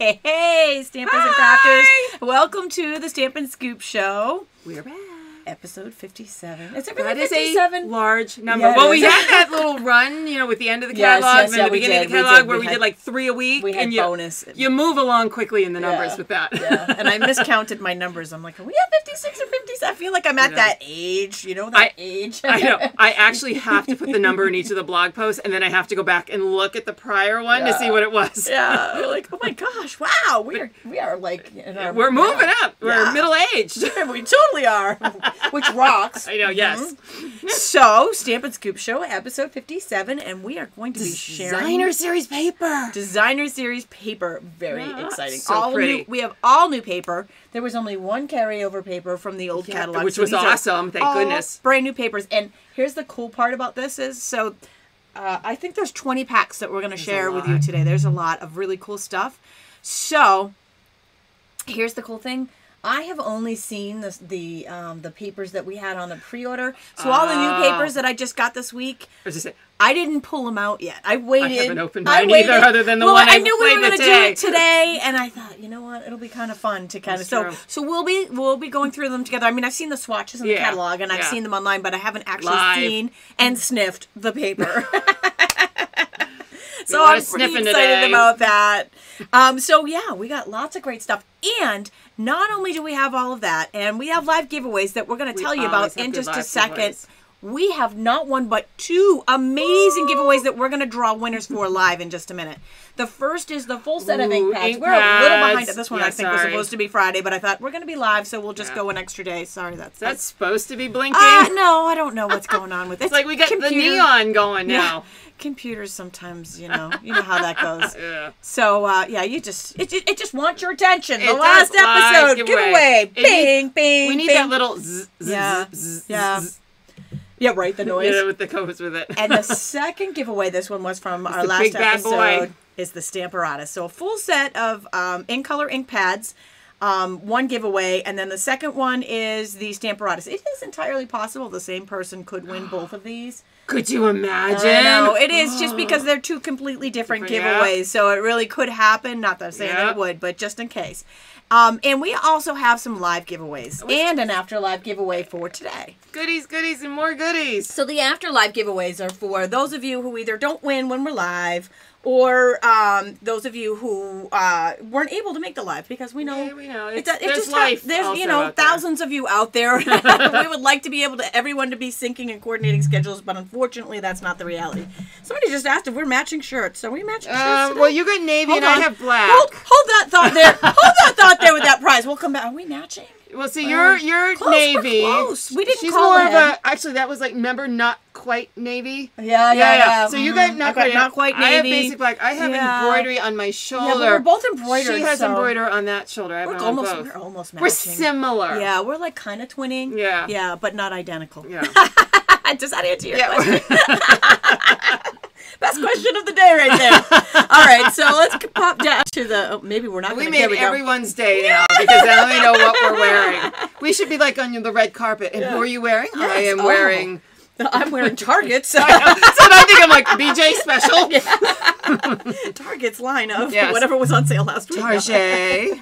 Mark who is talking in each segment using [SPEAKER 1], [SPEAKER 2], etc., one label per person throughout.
[SPEAKER 1] Hey, hey, Stampers and Crafters. Welcome to the Stampin Scoop Show,
[SPEAKER 2] We're back.
[SPEAKER 1] Episode 57. Is it
[SPEAKER 2] That
[SPEAKER 1] really
[SPEAKER 2] is
[SPEAKER 1] 57?
[SPEAKER 2] a large number.
[SPEAKER 1] Yeah,
[SPEAKER 2] well, we had that little run, you know, with the end of the catalog
[SPEAKER 1] yes,
[SPEAKER 2] and
[SPEAKER 1] yeah,
[SPEAKER 2] the beginning
[SPEAKER 1] did,
[SPEAKER 2] of the
[SPEAKER 1] we
[SPEAKER 2] catalog
[SPEAKER 1] did.
[SPEAKER 2] where
[SPEAKER 1] We
[SPEAKER 2] we,
[SPEAKER 1] had-
[SPEAKER 2] did like three a week.
[SPEAKER 1] we had
[SPEAKER 2] and you,
[SPEAKER 1] bonus.
[SPEAKER 2] You move along quickly in the numbers
[SPEAKER 1] Yeah.
[SPEAKER 2] with that.
[SPEAKER 1] yeah, and I miscounted my numbers. I'm like, are we at 56 or 57? I feel like I'm at that age, you know, that
[SPEAKER 2] I-
[SPEAKER 1] age.
[SPEAKER 2] I know. I actually have to put the number in each of the blog posts, and then I have to go back and look at the prior one to see what it was.
[SPEAKER 1] yeah, we're like, oh my gosh, wow, we are, we are like, our,
[SPEAKER 2] We're moving up. We're middle aged.
[SPEAKER 1] We totally are, which rocks.
[SPEAKER 2] I know. Yes.
[SPEAKER 1] So, Stampin Scoop Show, episode 57, and we are going to be sharing
[SPEAKER 2] Designer series paper.
[SPEAKER 1] designer series paper. Very
[SPEAKER 2] Yeah,
[SPEAKER 1] exciting.
[SPEAKER 2] so
[SPEAKER 1] all
[SPEAKER 2] pretty.
[SPEAKER 1] new. We have all new paper. There was only one carryover paper from the old
[SPEAKER 2] Yeah,
[SPEAKER 1] catalog,
[SPEAKER 2] which
[SPEAKER 1] so
[SPEAKER 2] was awesome, thank
[SPEAKER 1] all
[SPEAKER 2] goodness.
[SPEAKER 1] Brand new papers. And here's the cool part about this is so. Uh, I think there's 20 packs that we're going to share with you today. There's a lot of really cool stuff. So, here's the cool thing. I have only seen the the um, the papers that we had on the pre-order. So all the new
[SPEAKER 2] Oh.
[SPEAKER 1] papers that I just got this week,
[SPEAKER 2] I just saying,
[SPEAKER 1] I didn't pull them out yet. I waited.
[SPEAKER 2] I haven't opened mine either, other than the
[SPEAKER 1] well,
[SPEAKER 2] one
[SPEAKER 1] I
[SPEAKER 2] I
[SPEAKER 1] knew we were going to do it
[SPEAKER 2] today.
[SPEAKER 1] and I thought, you know what, it'll be kind of fun to kind of.
[SPEAKER 2] That's
[SPEAKER 1] So,
[SPEAKER 2] true.
[SPEAKER 1] so we'll be we'll be going through them together. I mean, I've seen the swatches in the catalog, and I've
[SPEAKER 2] yeah.
[SPEAKER 1] seen them online, but I haven't actually
[SPEAKER 2] Live.
[SPEAKER 1] seen and sniffed the paper. so I'm
[SPEAKER 2] of
[SPEAKER 1] pretty excited
[SPEAKER 2] today.
[SPEAKER 1] about that. Um, so yeah, we got lots of great stuff, and not only do we have all of that, and we have live giveaways that we're going to tell you about in just a second.
[SPEAKER 2] giveaways.
[SPEAKER 1] We have not one but two amazing giveaways that we're going to draw winners for live in just a minute. The first is the full set of ink pads.
[SPEAKER 2] ink
[SPEAKER 1] we're a little behind it. This one
[SPEAKER 2] Yeah,
[SPEAKER 1] I think was supposed to be Friday, but I thought we're going to be live, so we'll just
[SPEAKER 2] Yeah.
[SPEAKER 1] go an extra day. Sorry, that's
[SPEAKER 2] That's supposed to be blinking.
[SPEAKER 1] Uh, no, I don't know what's going on with it.
[SPEAKER 2] it's like we got the neon going now.
[SPEAKER 1] Computers sometimes, you know, you know how that goes.
[SPEAKER 2] Yeah.
[SPEAKER 1] So uh, yeah, you just it, it, it just wants your attention. The
[SPEAKER 2] It
[SPEAKER 1] last episode
[SPEAKER 2] giveaway.
[SPEAKER 1] giveaway,
[SPEAKER 2] It
[SPEAKER 1] bing, bing.
[SPEAKER 2] We need
[SPEAKER 1] bing.
[SPEAKER 2] that little zzz,
[SPEAKER 1] Yeah,
[SPEAKER 2] zzz,
[SPEAKER 1] yeah.
[SPEAKER 2] zzz,
[SPEAKER 1] yeah, right. The noise.
[SPEAKER 2] with the goes with it.
[SPEAKER 1] and the second giveaway, this one was from our last episode,
[SPEAKER 2] boy.
[SPEAKER 1] is the Stamparatus. So a full set of um, in color ink pads. Um, one giveaway, and then the second one is the Stamparatus. It is entirely possible the same person could win both of these.
[SPEAKER 2] Could you imagine?
[SPEAKER 1] Know it is just because they're two completely different,
[SPEAKER 2] Different, yeah.
[SPEAKER 1] giveaways, so it really could happen. Not that I'm saying
[SPEAKER 2] Yeah.
[SPEAKER 1] it would, but just in case. Um, and we also have some live giveaways and an after live giveaway for today.
[SPEAKER 2] Goodies, goodies, and more goodies.
[SPEAKER 1] So the after live giveaways are for those of you who either don't win when we're live, or um, those of you who uh, weren't able to make the live because we know
[SPEAKER 2] Yeah, we know.
[SPEAKER 1] It's,
[SPEAKER 2] It's-
[SPEAKER 1] it
[SPEAKER 2] there's
[SPEAKER 1] just
[SPEAKER 2] life
[SPEAKER 1] there's you know
[SPEAKER 2] out there.
[SPEAKER 1] thousands of you out there. we would like to be able to everyone to be syncing and coordinating schedules, but unfortunately that's not the reality. Somebody just asked if we're matching shirts. Are we matching shirts?
[SPEAKER 2] Um, well, you got navy
[SPEAKER 1] Hold
[SPEAKER 2] and I have black.
[SPEAKER 1] Hold, hold that thought there. hold that thought there with that prize. We'll come back. Are we matching?
[SPEAKER 2] Well, see, you're you're
[SPEAKER 1] close, we're
[SPEAKER 2] navy.
[SPEAKER 1] close. We didn't
[SPEAKER 2] She's
[SPEAKER 1] call
[SPEAKER 2] more of a. Actually, that was like remember not quite navy.
[SPEAKER 1] Yeah, yeah, yeah.
[SPEAKER 2] So you
[SPEAKER 1] Mhm.
[SPEAKER 2] got not quite.
[SPEAKER 1] not quite Navy.
[SPEAKER 2] I have basic black. I have
[SPEAKER 1] Yeah.
[SPEAKER 2] embroidery on my shoulder.
[SPEAKER 1] Yeah, we're both embroidered.
[SPEAKER 2] She has
[SPEAKER 1] so
[SPEAKER 2] embroidery on that shoulder. I have
[SPEAKER 1] We're almost,
[SPEAKER 2] both.
[SPEAKER 1] we're almost matching.
[SPEAKER 2] We're similar.
[SPEAKER 1] Yeah, we're like kind of twinning.
[SPEAKER 2] Yeah.
[SPEAKER 1] Yeah, but not identical.
[SPEAKER 2] Yeah.
[SPEAKER 1] Does that answer your
[SPEAKER 2] Yeah.
[SPEAKER 1] question? Best question of the day right there. All right, so let's pop down to the. Oh, maybe we're not
[SPEAKER 2] We
[SPEAKER 1] going to.
[SPEAKER 2] made
[SPEAKER 1] There we go.
[SPEAKER 2] everyone's day now because now we know what we're wearing. We should be like on the red carpet. And who are you wearing? I am
[SPEAKER 1] Oh.
[SPEAKER 2] wearing.
[SPEAKER 1] I'm wearing Targets.
[SPEAKER 2] What I think. I'm like BJ special.
[SPEAKER 1] Target's line of
[SPEAKER 2] Yes.
[SPEAKER 1] whatever was on sale last week.
[SPEAKER 2] Target.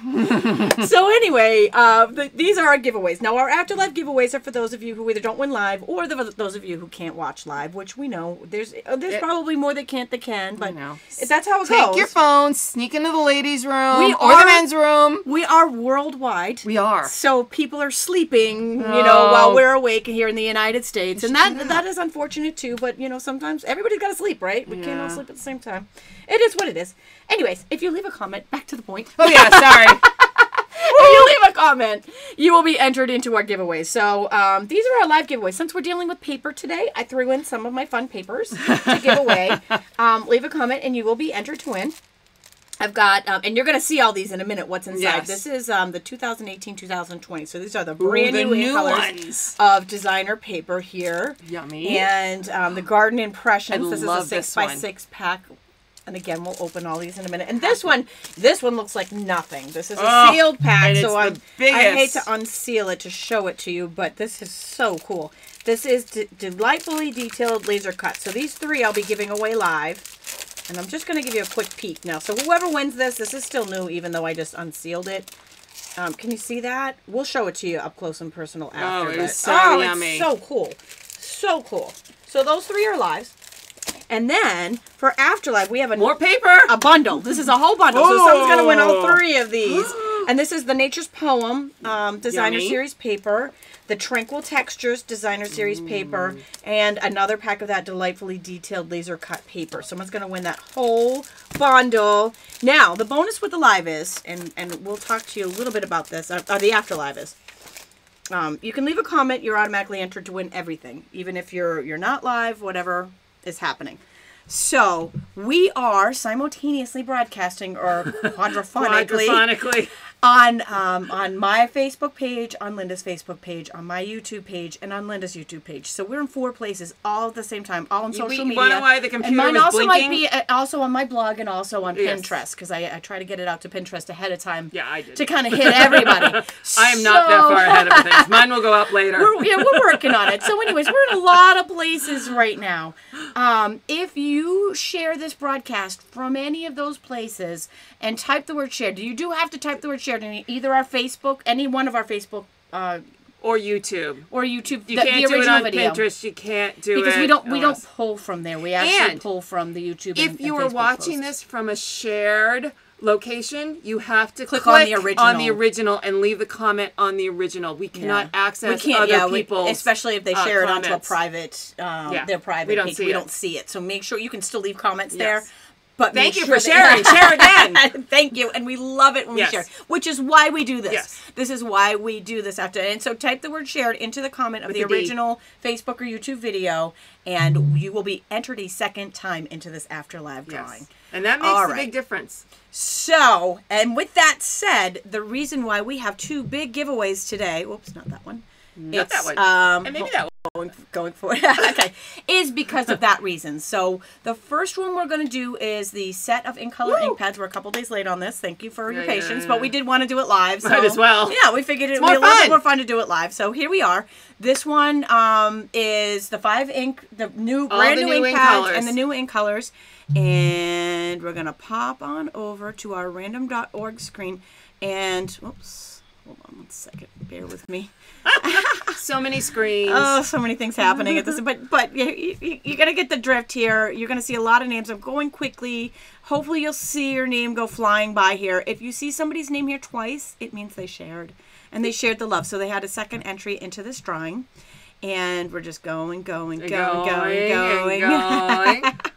[SPEAKER 1] So anyway, uh, the, these are our giveaways. Now our afterlife giveaways are for those of you who either don't win live or the, those of you who can't watch live, which we know there's uh, there's
[SPEAKER 2] Yeah.
[SPEAKER 1] probably more that can't that can, but
[SPEAKER 2] know.
[SPEAKER 1] that's how it
[SPEAKER 2] Take
[SPEAKER 1] goes.
[SPEAKER 2] Take your phone, sneak into the ladies' room
[SPEAKER 1] We
[SPEAKER 2] or
[SPEAKER 1] are-
[SPEAKER 2] the men's room.
[SPEAKER 1] we are worldwide.
[SPEAKER 2] We are.
[SPEAKER 1] So people are sleeping, you know,
[SPEAKER 2] Oh.
[SPEAKER 1] while we're awake here in the United States, and that that is unfortunate too. But you know, sometimes everybody's got to sleep, right? We can't all sleep at the same time. It is what it is. Anyways, if you leave a comment, back to the point.
[SPEAKER 2] Oh yeah, sorry.
[SPEAKER 1] if you leave a comment, you will be entered into our giveaways. So um, these are our live giveaways. Since we're dealing with paper today, I threw in some of my fun papers to give away. Um, leave a comment, and you will be entered to win. I've got, um, and you're going to see all these in a minute. What's inside?
[SPEAKER 2] Yes.
[SPEAKER 1] This is um, the 2018-2020. So these are the
[SPEAKER 2] Ooh,
[SPEAKER 1] brand
[SPEAKER 2] the
[SPEAKER 1] new,
[SPEAKER 2] new
[SPEAKER 1] colors
[SPEAKER 2] ones.
[SPEAKER 1] of designer paper here.
[SPEAKER 2] Yummy.
[SPEAKER 1] And um, the Garden Impressions.
[SPEAKER 2] I
[SPEAKER 1] this is a six by
[SPEAKER 2] one.
[SPEAKER 1] six pack. And again, we'll open all these in a minute. And this one, this one looks like nothing. This is a
[SPEAKER 2] Oh,
[SPEAKER 1] sealed pack, so
[SPEAKER 2] the
[SPEAKER 1] I hate to unseal it to show it to you, but this is so cool. This is d- delightfully detailed laser cut. So these three I'll be giving away live. And I'm just going to give you a quick peek now. So whoever wins this, this is still new, even though I just unsealed it. Um, can you see that? We'll show it to you up close and personal after.
[SPEAKER 2] it
[SPEAKER 1] but-
[SPEAKER 2] is so
[SPEAKER 1] oh,
[SPEAKER 2] yummy.
[SPEAKER 1] It's so cool. So cool. So those three are lives. And then for Afterlife, we have a
[SPEAKER 2] More paper.
[SPEAKER 1] a bundle. This is a whole bundle. So someone's gonna win all three of these. And this is the Nature's Poem um, Designer
[SPEAKER 2] Yummy.
[SPEAKER 1] Series paper, the Tranquil Textures Designer Series paper,
[SPEAKER 2] Mm.
[SPEAKER 1] and another pack of that delightfully detailed laser cut paper. Someone's gonna win that whole bundle. Now, the bonus with the live is, and and we'll talk to you a little bit about this. Uh, uh, the afterlive is. Um, you can leave a comment. You're automatically entered to win everything, even if you're you're not live. Whatever is happening. So we are simultaneously broadcasting or quadrophonically
[SPEAKER 2] Quadrophonically.
[SPEAKER 1] On um, on my Facebook page, on Linda's Facebook page, on my YouTube page, and on Linda's YouTube page. So we're in four places all at the same time, all on social
[SPEAKER 2] you
[SPEAKER 1] media.
[SPEAKER 2] why the computer and
[SPEAKER 1] mine
[SPEAKER 2] was
[SPEAKER 1] also might be uh, also on my blog and also on
[SPEAKER 2] Yes.
[SPEAKER 1] Pinterest because I, I try to get it out to Pinterest ahead of time.
[SPEAKER 2] Yeah, I did.
[SPEAKER 1] To kind of hit everybody.
[SPEAKER 2] I am not that far ahead of things. Mine will go up later.
[SPEAKER 1] we're, yeah, we're working on it. So, anyways, we're in a lot of places right now. Um, if you share this broadcast from any of those places and type the word shared, you do have to type the word shared in either our Facebook, any one of our Facebook uh,
[SPEAKER 2] or YouTube.
[SPEAKER 1] or YouTube,
[SPEAKER 2] You
[SPEAKER 1] the,
[SPEAKER 2] can't
[SPEAKER 1] the
[SPEAKER 2] do it on
[SPEAKER 1] video.
[SPEAKER 2] Pinterest. You can't do
[SPEAKER 1] Because
[SPEAKER 2] it
[SPEAKER 1] we don't we don't pull from there. We actually
[SPEAKER 2] And
[SPEAKER 1] pull from the YouTube.
[SPEAKER 2] If
[SPEAKER 1] and,
[SPEAKER 2] you
[SPEAKER 1] and
[SPEAKER 2] are
[SPEAKER 1] Facebook
[SPEAKER 2] watching
[SPEAKER 1] posts.
[SPEAKER 2] this from a shared location, you have to
[SPEAKER 1] Click
[SPEAKER 2] click,
[SPEAKER 1] on the original.
[SPEAKER 2] on the
[SPEAKER 1] original.
[SPEAKER 2] and leave the comment on the original. We cannot
[SPEAKER 1] Yeah.
[SPEAKER 2] access
[SPEAKER 1] we can't,
[SPEAKER 2] other
[SPEAKER 1] yeah,
[SPEAKER 2] people's
[SPEAKER 1] especially if they
[SPEAKER 2] uh,
[SPEAKER 1] share it onto a private, um,
[SPEAKER 2] Yeah,
[SPEAKER 1] their private
[SPEAKER 2] we don't
[SPEAKER 1] page.
[SPEAKER 2] see
[SPEAKER 1] we
[SPEAKER 2] it.
[SPEAKER 1] don't see it. So make sure you can still leave comments
[SPEAKER 2] Yes.
[SPEAKER 1] there. But
[SPEAKER 2] Thank you
[SPEAKER 1] sure
[SPEAKER 2] for sharing. Share again.
[SPEAKER 1] Thank you, and we love it when
[SPEAKER 2] Yes.
[SPEAKER 1] we share, which is why we do this.
[SPEAKER 2] Yes.
[SPEAKER 1] This is why we do this after. And so type the word shared into the comment of
[SPEAKER 2] With
[SPEAKER 1] the
[SPEAKER 2] D.
[SPEAKER 1] original Facebook or YouTube video, and you will be entered a second time into this after live drawing.
[SPEAKER 2] Yes. And that makes
[SPEAKER 1] All
[SPEAKER 2] a
[SPEAKER 1] right.
[SPEAKER 2] big difference.
[SPEAKER 1] So, and with that said, the reason why we have two big giveaways today, whoops, not that one.
[SPEAKER 2] Not that one.
[SPEAKER 1] Um,
[SPEAKER 2] and maybe that one.
[SPEAKER 1] going going for okay, is because of that reason. So the first one we're going to do is the set of ink color ink pads. We're a couple days late on this. Thank you for your
[SPEAKER 2] Yeah, yeah,
[SPEAKER 1] patience,
[SPEAKER 2] yeah,
[SPEAKER 1] but we did want to do it live. So,
[SPEAKER 2] Might as well.
[SPEAKER 1] Yeah, we figured it would be a little bit more fun to do it live. So here we are. This one um, is the five ink, the new
[SPEAKER 2] All
[SPEAKER 1] brand
[SPEAKER 2] the
[SPEAKER 1] new,
[SPEAKER 2] new
[SPEAKER 1] ink pads
[SPEAKER 2] colors.
[SPEAKER 1] and the new ink colors. And we're gonna pop on over to our random.org screen and oops, hold on one second. Bear with me.
[SPEAKER 2] So many screens.
[SPEAKER 1] Oh, so many things happening at this, but but you, you, you're gonna get the drift here. You're gonna see a lot of names. I'm going quickly. Hopefully, you'll see your name go flying by here. If you see somebody's name here twice, it means they shared, and they shared the love. So they had a second entry into this drawing, and we're just going, going, going, going, going.
[SPEAKER 2] and going.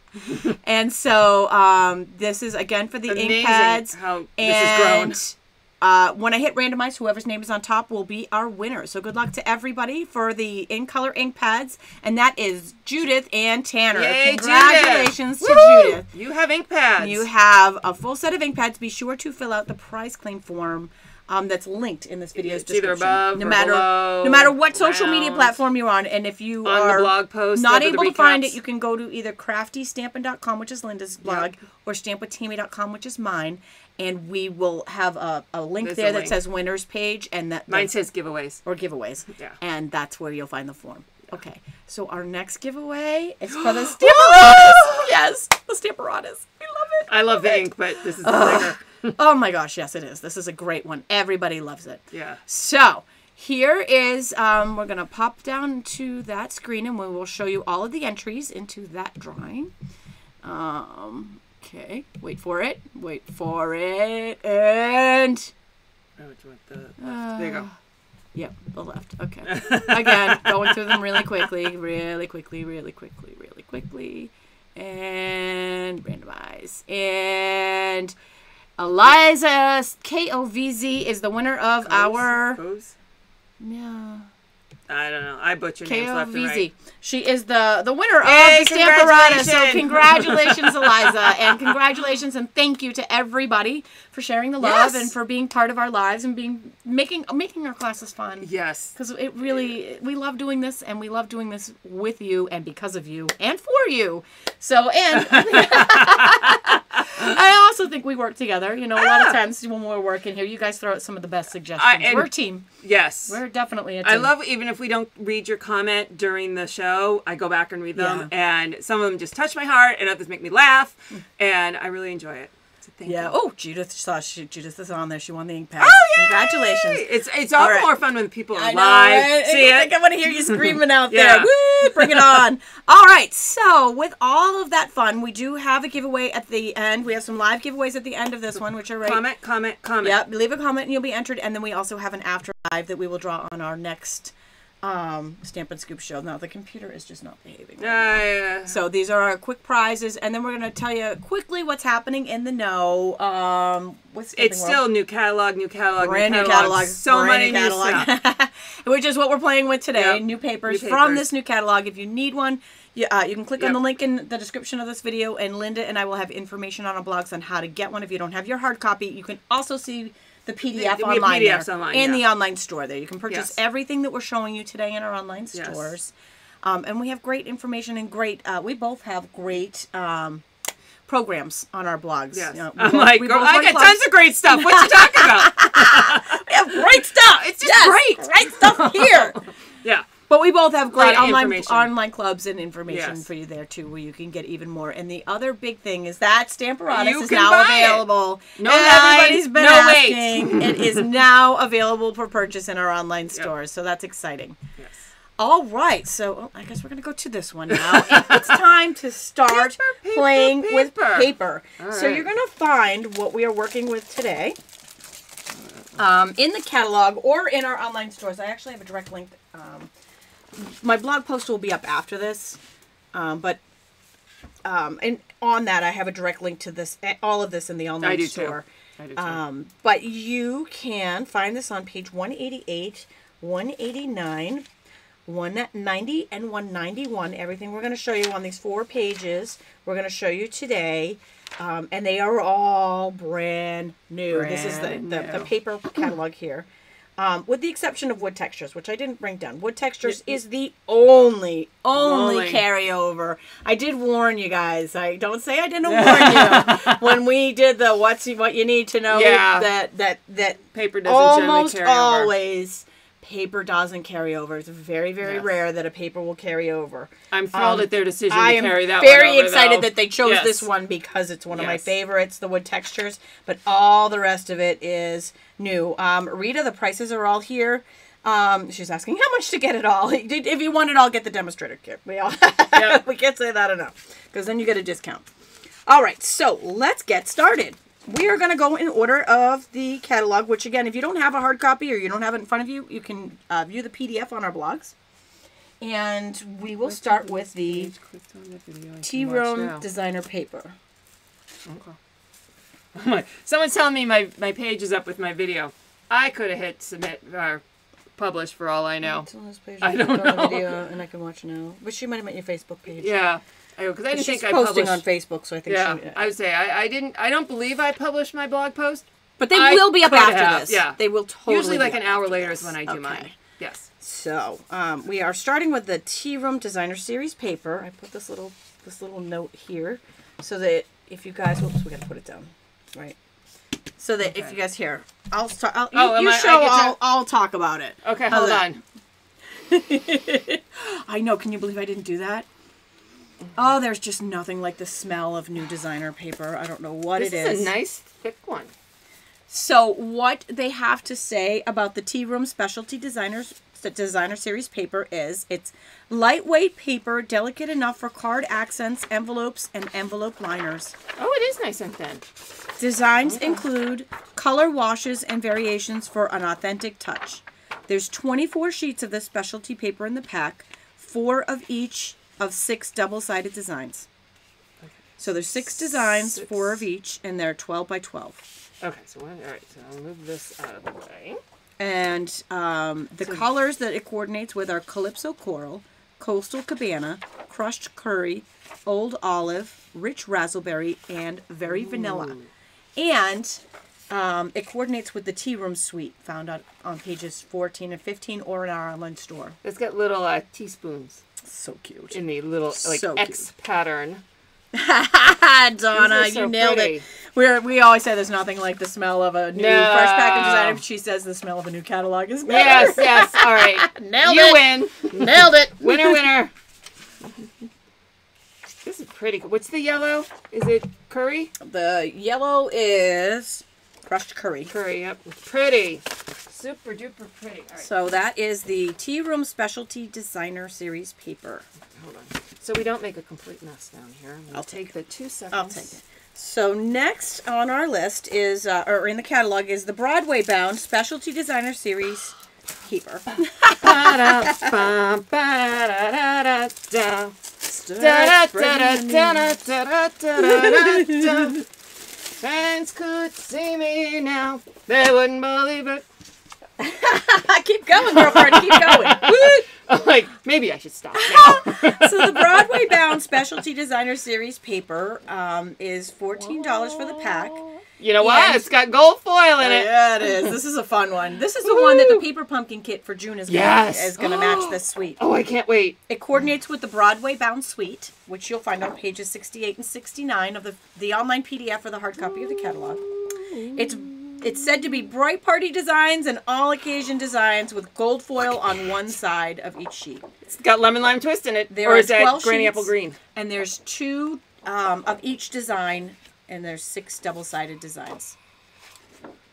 [SPEAKER 1] And so um, this is again for the ink pads.
[SPEAKER 2] how this
[SPEAKER 1] and
[SPEAKER 2] has
[SPEAKER 1] uh, when I hit randomize, whoever's name is on top will be our winner. So good luck to everybody for the in color ink pads, and that is Judith and Tanner.
[SPEAKER 2] Yay,
[SPEAKER 1] Congratulations
[SPEAKER 2] Judith.
[SPEAKER 1] to! Judith.
[SPEAKER 2] You have ink pads.
[SPEAKER 1] You have a full set of ink pads. Be sure to fill out the prize claim form. Um, that's linked in this video's
[SPEAKER 2] It's either
[SPEAKER 1] description.
[SPEAKER 2] above
[SPEAKER 1] no
[SPEAKER 2] or
[SPEAKER 1] matter
[SPEAKER 2] below,
[SPEAKER 1] no matter what social media platform you're on, and if you
[SPEAKER 2] On the
[SPEAKER 1] are
[SPEAKER 2] blog post
[SPEAKER 1] not able to find it, you can go to either craftystampin.com, which is Linda's blog, or stampwithtammy.com, which is mine, and we will have a, a link
[SPEAKER 2] There's a
[SPEAKER 1] there that
[SPEAKER 2] link.
[SPEAKER 1] says winners page and that
[SPEAKER 2] Mine says giveaways.
[SPEAKER 1] or giveaways.
[SPEAKER 2] Yeah.
[SPEAKER 1] And that's where you'll find the form. Okay. So our next giveaway is for the Stamparatus. yes, the Stamparatus. We love it.
[SPEAKER 2] I love the ink, but this is bigger.
[SPEAKER 1] Oh my gosh, yes it is. This is a great one. Everybody loves it.
[SPEAKER 2] Yeah.
[SPEAKER 1] So here is, um, we're going to pop down to that screen and we will show you all of the entries into that drawing. Um, okay, wait for it. Wait for it. And,
[SPEAKER 2] Oh, do you want the left? Ah. there you go.
[SPEAKER 1] yep, the left. Okay. Again, going through them really quickly, really quickly, really quickly, really quickly. And randomize. And Eliza KOVZ is the winner of our. Yeah.
[SPEAKER 2] I don't know. I butcher names left and right.
[SPEAKER 1] She is the the winner of the Stamparata. So
[SPEAKER 2] congratulations.
[SPEAKER 1] congratulations, Eliza, and congratulations and thank you to everybody for sharing the love
[SPEAKER 2] Yes.
[SPEAKER 1] and for being part of our lives and being making making our classes fun.
[SPEAKER 2] Yes.
[SPEAKER 1] Because it really, we love doing this, and we love doing this with you, and because of you, and for you. So, and I also think we work together. You know, a lot of
[SPEAKER 2] Ah.
[SPEAKER 1] times when we're working here, you guys throw out some of the best suggestions.
[SPEAKER 2] I-
[SPEAKER 1] we're a team.
[SPEAKER 2] Yes.
[SPEAKER 1] We're definitely a team.
[SPEAKER 2] I love even if we don't read your comment during the show, I go back and read them, and some of them just touch my heart, and others make me laugh, and I really enjoy it. So thank
[SPEAKER 1] Yeah.
[SPEAKER 2] you.
[SPEAKER 1] Oh, Judith saw she, Judith is on there. She won the ink pass.
[SPEAKER 2] Oh, yay!
[SPEAKER 1] Congratulations.
[SPEAKER 2] It's it's all
[SPEAKER 1] right.
[SPEAKER 2] more fun when people are
[SPEAKER 1] I
[SPEAKER 2] live.
[SPEAKER 1] know, right?
[SPEAKER 2] See
[SPEAKER 1] I
[SPEAKER 2] it?
[SPEAKER 1] think I want to hear you screaming out
[SPEAKER 2] Yeah.
[SPEAKER 1] there. Woo! Bring it on. All right. So, with all of that fun, we do have a giveaway at the end. We have some live giveaways at the end of this one, which are right.
[SPEAKER 2] Comment, comment, comment.
[SPEAKER 1] Yep. Leave a comment and you'll be entered. And then we also have an after live that we will draw on our next um, Stampin Scoop show. Now, the computer is just not behaving. right.
[SPEAKER 2] Uh,
[SPEAKER 1] So these are our quick prizes, and then we're going to tell you quickly what's happening in the know. Um, what's
[SPEAKER 2] it's
[SPEAKER 1] World?
[SPEAKER 2] still new catalog, new catalog,
[SPEAKER 1] brand new
[SPEAKER 2] catalog.
[SPEAKER 1] catalog.
[SPEAKER 2] So many
[SPEAKER 1] new
[SPEAKER 2] new stuff.
[SPEAKER 1] Which is what we're playing with today.
[SPEAKER 2] Yep.
[SPEAKER 1] New, papers
[SPEAKER 2] New
[SPEAKER 1] from this new catalog. If you need one, you, uh, you can click on the link in the description of this video, and Linda and I will have information on our blogs on how to get one. If you don't have your hard copy, you can also see the PDF
[SPEAKER 2] have
[SPEAKER 1] online
[SPEAKER 2] PDFs
[SPEAKER 1] there,
[SPEAKER 2] online,
[SPEAKER 1] in
[SPEAKER 2] yeah.
[SPEAKER 1] the online store. There, you can purchase
[SPEAKER 2] Yes.
[SPEAKER 1] everything that we're showing you today in our online
[SPEAKER 2] Yes.
[SPEAKER 1] stores. Um, and we have great information and great. Uh, we both have great. Um, programs on our blogs
[SPEAKER 2] Yes.
[SPEAKER 1] You know,
[SPEAKER 2] I'm
[SPEAKER 1] both-
[SPEAKER 2] like,
[SPEAKER 1] we
[SPEAKER 2] girl, I get tons of great stuff. What you talking about?
[SPEAKER 1] We have great stuff.
[SPEAKER 2] It's just
[SPEAKER 1] Yes,
[SPEAKER 2] great.
[SPEAKER 1] Great stuff here.
[SPEAKER 2] yeah.
[SPEAKER 1] But we both have great online online clubs and information
[SPEAKER 2] Yes.
[SPEAKER 1] for you there too, where you can get even more. And the other big thing is that Stamparatus is now
[SPEAKER 2] buy it.
[SPEAKER 1] available.
[SPEAKER 2] No
[SPEAKER 1] everybody's been
[SPEAKER 2] no wait.
[SPEAKER 1] asking. it is now available for purchase in our online stores, so that's exciting.
[SPEAKER 2] Yes.
[SPEAKER 1] All right, so oh, I guess we're gonna go to this one now. It's time to start
[SPEAKER 2] Paper, paper,
[SPEAKER 1] playing with
[SPEAKER 2] paper.
[SPEAKER 1] paper. So you're gonna find what we are working with today um, in the catalog or in our online stores. I actually have a direct link. Um, my blog post will be up after this, um, but um, and on that I have a direct link to this, eh, all of this in the online
[SPEAKER 2] I do too.
[SPEAKER 1] store.
[SPEAKER 2] I do too.
[SPEAKER 1] Um, but you can find this on page 188, 189, 190, and 191. Everything we're going to show you on these four pages, we're going to show you today. Um, and they are all brand new. this is the, the, the paper catalog here. Um, with the exception of wood textures, which I didn't bring down. Wood textures is the only, only
[SPEAKER 2] Only.
[SPEAKER 1] carryover. I did warn you guys. I don't say I didn't warn you when we did the what's what you need to know.
[SPEAKER 2] Yeah.
[SPEAKER 1] That that that
[SPEAKER 2] Paper doesn't generally
[SPEAKER 1] almost always paper doesn't carry over. It's very very
[SPEAKER 2] Yes.
[SPEAKER 1] rare that a paper will carry over.
[SPEAKER 2] I'm thrilled
[SPEAKER 1] um,
[SPEAKER 2] at their decision
[SPEAKER 1] I
[SPEAKER 2] to
[SPEAKER 1] am
[SPEAKER 2] carry that
[SPEAKER 1] very
[SPEAKER 2] over,
[SPEAKER 1] excited
[SPEAKER 2] though.
[SPEAKER 1] that they chose
[SPEAKER 2] Yes.
[SPEAKER 1] this one because it's one of my favorites, the wood textures. But all the rest of it is new. Um, Rita, the prices are all here. Um, she's asking how much to get it all. If you want it all, get the demonstrator kit. We all
[SPEAKER 2] Yep.
[SPEAKER 1] we can't say that enough because then you get a discount. All right, so let's get started. We are going to go in order of the catalog, which again, if you don't have a hard copy or you don't have it in front of you, you can uh, view the PDF on our blogs. And we will start with the
[SPEAKER 2] Clicked on the video, I can
[SPEAKER 1] Tea Room designer paper.
[SPEAKER 2] My- Someone's telling me my, my page is up with my video. I could have hit submit or publish for all I know.
[SPEAKER 1] It's this page.
[SPEAKER 2] I don't
[SPEAKER 1] click on the
[SPEAKER 2] know.
[SPEAKER 1] Video and I can watch now. But she might have meant your Facebook page.
[SPEAKER 2] Yeah, because I didn't
[SPEAKER 1] She's
[SPEAKER 2] think I
[SPEAKER 1] posting
[SPEAKER 2] published.
[SPEAKER 1] on Facebook, so I think
[SPEAKER 2] yeah,
[SPEAKER 1] she.
[SPEAKER 2] I would say I, I didn't. I don't believe I published my blog post.
[SPEAKER 1] but they
[SPEAKER 2] I
[SPEAKER 1] will be up after
[SPEAKER 2] have,
[SPEAKER 1] this.
[SPEAKER 2] yeah.
[SPEAKER 1] They will totally.
[SPEAKER 2] Usually, like an hour later is when I do
[SPEAKER 1] Okay.
[SPEAKER 2] mine. Yes.
[SPEAKER 1] So um, we are starting with the Tea Room Designer Series paper. I put this little this little note here so that if you guys, whoops, we got to put it down, right? So that if you guys hear, I'll start. I'll,
[SPEAKER 2] Oh,
[SPEAKER 1] you,
[SPEAKER 2] I- I
[SPEAKER 1] show.
[SPEAKER 2] to-
[SPEAKER 1] I'll, I'll talk about it.
[SPEAKER 2] Okay,
[SPEAKER 1] How's
[SPEAKER 2] hold
[SPEAKER 1] that?
[SPEAKER 2] on.
[SPEAKER 1] I know. Can you believe I didn't do that? Oh, there's just nothing like the smell of new designer paper. I don't know what
[SPEAKER 2] This
[SPEAKER 1] it
[SPEAKER 2] is a nice thick one.
[SPEAKER 1] So, what they have to say about the Tea Room Specialty Designers the Designer Series paper is it's lightweight paper, delicate enough for card accents, envelopes, and envelope liners.
[SPEAKER 2] Oh, it is nice and thin.
[SPEAKER 1] Designs include color washes and variations for an authentic touch. There's 24 sheets of this specialty paper in the pack, four of each of six double-sided designs. So there's six designs,
[SPEAKER 2] Six.
[SPEAKER 1] four of each, and they're 12 by 12.
[SPEAKER 2] Okay, so one, all right, so I'll move this out of the way.
[SPEAKER 1] And um, the colors that it coordinates with are Calypso Coral, Coastal Cabana, Crushed Curry, Old Olive, Rich Raspberry, and Very Vanilla. And um, it coordinates with the Tea Room Suite found on, on pages 14 and 15 or in our online store.
[SPEAKER 2] It's got little uh, teaspoons
[SPEAKER 1] So cute.
[SPEAKER 2] in the little like
[SPEAKER 1] So
[SPEAKER 2] X pattern
[SPEAKER 1] Donna,
[SPEAKER 2] so
[SPEAKER 1] you nailed
[SPEAKER 2] pretty.
[SPEAKER 1] it. We're, we always say there's nothing like the smell of a new
[SPEAKER 2] No.
[SPEAKER 1] fresh package designer. She says the smell of a new catalog is better.
[SPEAKER 2] Yes, yes. All right.
[SPEAKER 1] Nailed
[SPEAKER 2] you
[SPEAKER 1] it.
[SPEAKER 2] win.
[SPEAKER 1] Nailed it.
[SPEAKER 2] Winner, winner. This is pretty. cool. What's the yellow? Is it curry?
[SPEAKER 1] The yellow is crushed curry.
[SPEAKER 2] Curry. Yep. Pretty. Super duper pretty. All right.
[SPEAKER 1] So that is the Tea Room Specialty Designer Series paper.
[SPEAKER 2] Hold on. So we don't make a complete mess down here.
[SPEAKER 1] I'll
[SPEAKER 2] take the two seconds.
[SPEAKER 1] I'll take it. So next on our list is, uh, or in the catalog, is the Broadway bound Specialty Designer Series paper.
[SPEAKER 2] Fans could see me now, they wouldn't believe it.
[SPEAKER 1] keep going, girlfriend. Keep going.
[SPEAKER 2] Like maybe I should stop.
[SPEAKER 1] so the Broadway bound specialty designer series paper um, is fourteen dollars for the pack.
[SPEAKER 2] You know what?
[SPEAKER 1] And-
[SPEAKER 2] It's got gold foil in it.
[SPEAKER 1] Yeah, it is. This is a fun one. This is the one that the paper pumpkin kit for June is gonna,
[SPEAKER 2] Yes.
[SPEAKER 1] is going to match this suite.
[SPEAKER 2] Oh, I can't wait.
[SPEAKER 1] It coordinates with the Broadway bound suite, which you'll find on pages 68 and 69 of the the online PDF or the hard copy of the catalog. It's it's said to be bright party designs and all occasion designs with gold foil on one side of each sheet.
[SPEAKER 2] It's got lemon lime twist in it.
[SPEAKER 1] There
[SPEAKER 2] or
[SPEAKER 1] are
[SPEAKER 2] is that
[SPEAKER 1] 12
[SPEAKER 2] granny
[SPEAKER 1] sheets.
[SPEAKER 2] apple green?
[SPEAKER 1] And there's two um, of each design, and there's six double-sided designs.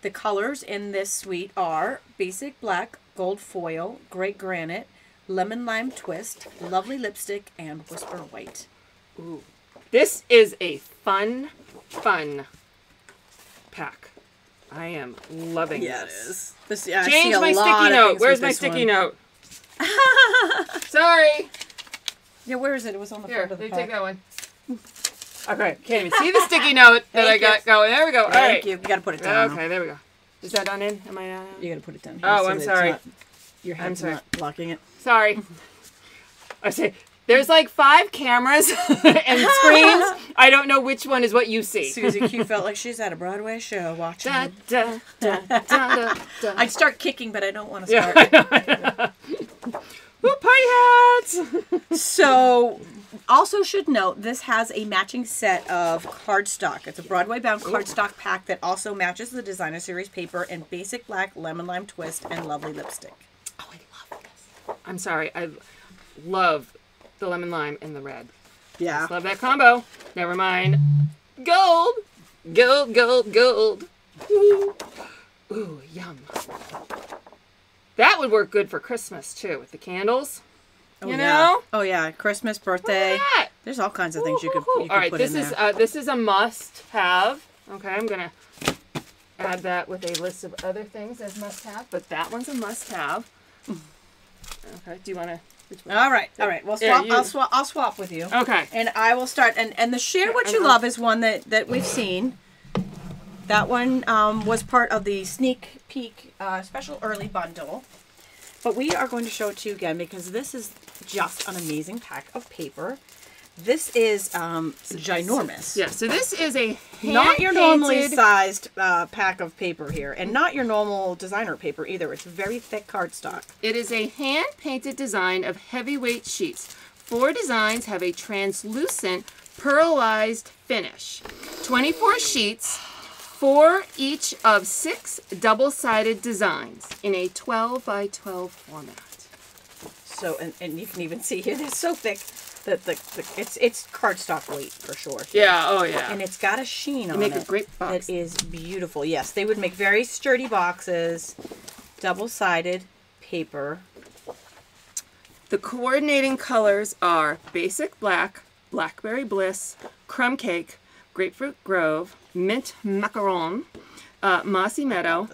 [SPEAKER 1] The colors in this suite are basic black, gold foil, gray granite, lemon lime twist, lovely lipstick, and whisper white.
[SPEAKER 2] Ooh. This is a fun, fun pack. I am loving this.
[SPEAKER 1] This, yeah, I see
[SPEAKER 2] Change
[SPEAKER 1] a
[SPEAKER 2] my
[SPEAKER 1] lot
[SPEAKER 2] sticky note. Where's my sticky
[SPEAKER 1] one.
[SPEAKER 2] note? Sorry.
[SPEAKER 1] Yeah, where is it? It was on the
[SPEAKER 2] Here,
[SPEAKER 1] front of the
[SPEAKER 2] you
[SPEAKER 1] pack.
[SPEAKER 2] take that one. Okay, can't even see the sticky note that I got going. There we go. All
[SPEAKER 1] Thank
[SPEAKER 2] right.
[SPEAKER 1] you. Uh, you gotta put it down.
[SPEAKER 2] Okay, there we go. Is that on in? Am I on?
[SPEAKER 1] You gotta put it down.
[SPEAKER 2] Oh,
[SPEAKER 1] so
[SPEAKER 2] I'm sorry.
[SPEAKER 1] not- your hand's
[SPEAKER 2] are
[SPEAKER 1] not blocking it.
[SPEAKER 2] Sorry. I say there's like five cameras and screens. I don't know which one is what you see.
[SPEAKER 1] Susie Q felt like she's at a Broadway show watching.
[SPEAKER 2] Da, da, da.
[SPEAKER 1] I'd start kicking, but I don't want to
[SPEAKER 2] Yeah,
[SPEAKER 1] start.
[SPEAKER 2] I know, I know. Woo, party hats!
[SPEAKER 1] So, also should note this has a matching set of cardstock. It's a Broadway bound cardstock pack that also matches the designer series paper in basic black, lemon lime twist, and lovely lipstick.
[SPEAKER 2] Oh, I love this. I'm sorry. I love the lemon lime and the red.
[SPEAKER 1] Yeah.
[SPEAKER 2] Love that combo. Never mind. Gold. Gold, gold, gold. Ooh, Ooh yum. That would work good for Christmas too, with the candles.
[SPEAKER 1] Oh,
[SPEAKER 2] you
[SPEAKER 1] yeah.
[SPEAKER 2] know?
[SPEAKER 1] Oh yeah, Christmas,
[SPEAKER 2] Look
[SPEAKER 1] birthday.
[SPEAKER 2] at that.
[SPEAKER 1] There's all kinds of things you could, you could
[SPEAKER 2] All right, this is uh, this is a must-have. Okay, I'm gonna add that with a list of other things as must-have, but that one's a must-have. Okay, do you want to?
[SPEAKER 1] All right, all right. Well,
[SPEAKER 2] Yeah,
[SPEAKER 1] swap.
[SPEAKER 2] you-
[SPEAKER 1] I'll swap. I'll swap with you.
[SPEAKER 2] Okay.
[SPEAKER 1] And I will start. And and the share what you love is one that that we've seen. That one um, was part of the sneak peek uh, special early bundle. But we are going to show it to you again because this is just an amazing pack of paper. This is um, ginormous.
[SPEAKER 2] Yeah. So this is a
[SPEAKER 1] Not your normally sized uh, pack of paper here, and not your normal designer paper either. It's very thick cardstock.
[SPEAKER 2] It is a hand painted design of heavyweight sheets. Four designs have a translucent, pearlized finish. 24 sheets, four each of six double sided designs in a 12 by 12 format.
[SPEAKER 1] So, and, and you can even see here, it's so thick that the, the it's it's cardstock weight for sure. too.
[SPEAKER 2] Yeah, oh yeah.
[SPEAKER 1] and it's got a sheen on
[SPEAKER 2] make a great box.
[SPEAKER 1] That is beautiful. Yes, they would make very sturdy boxes, double-sided paper.
[SPEAKER 2] The coordinating colors are basic black, blackberry bliss, crumb cake, grapefruit grove, mint macaron, uh, mossy meadow,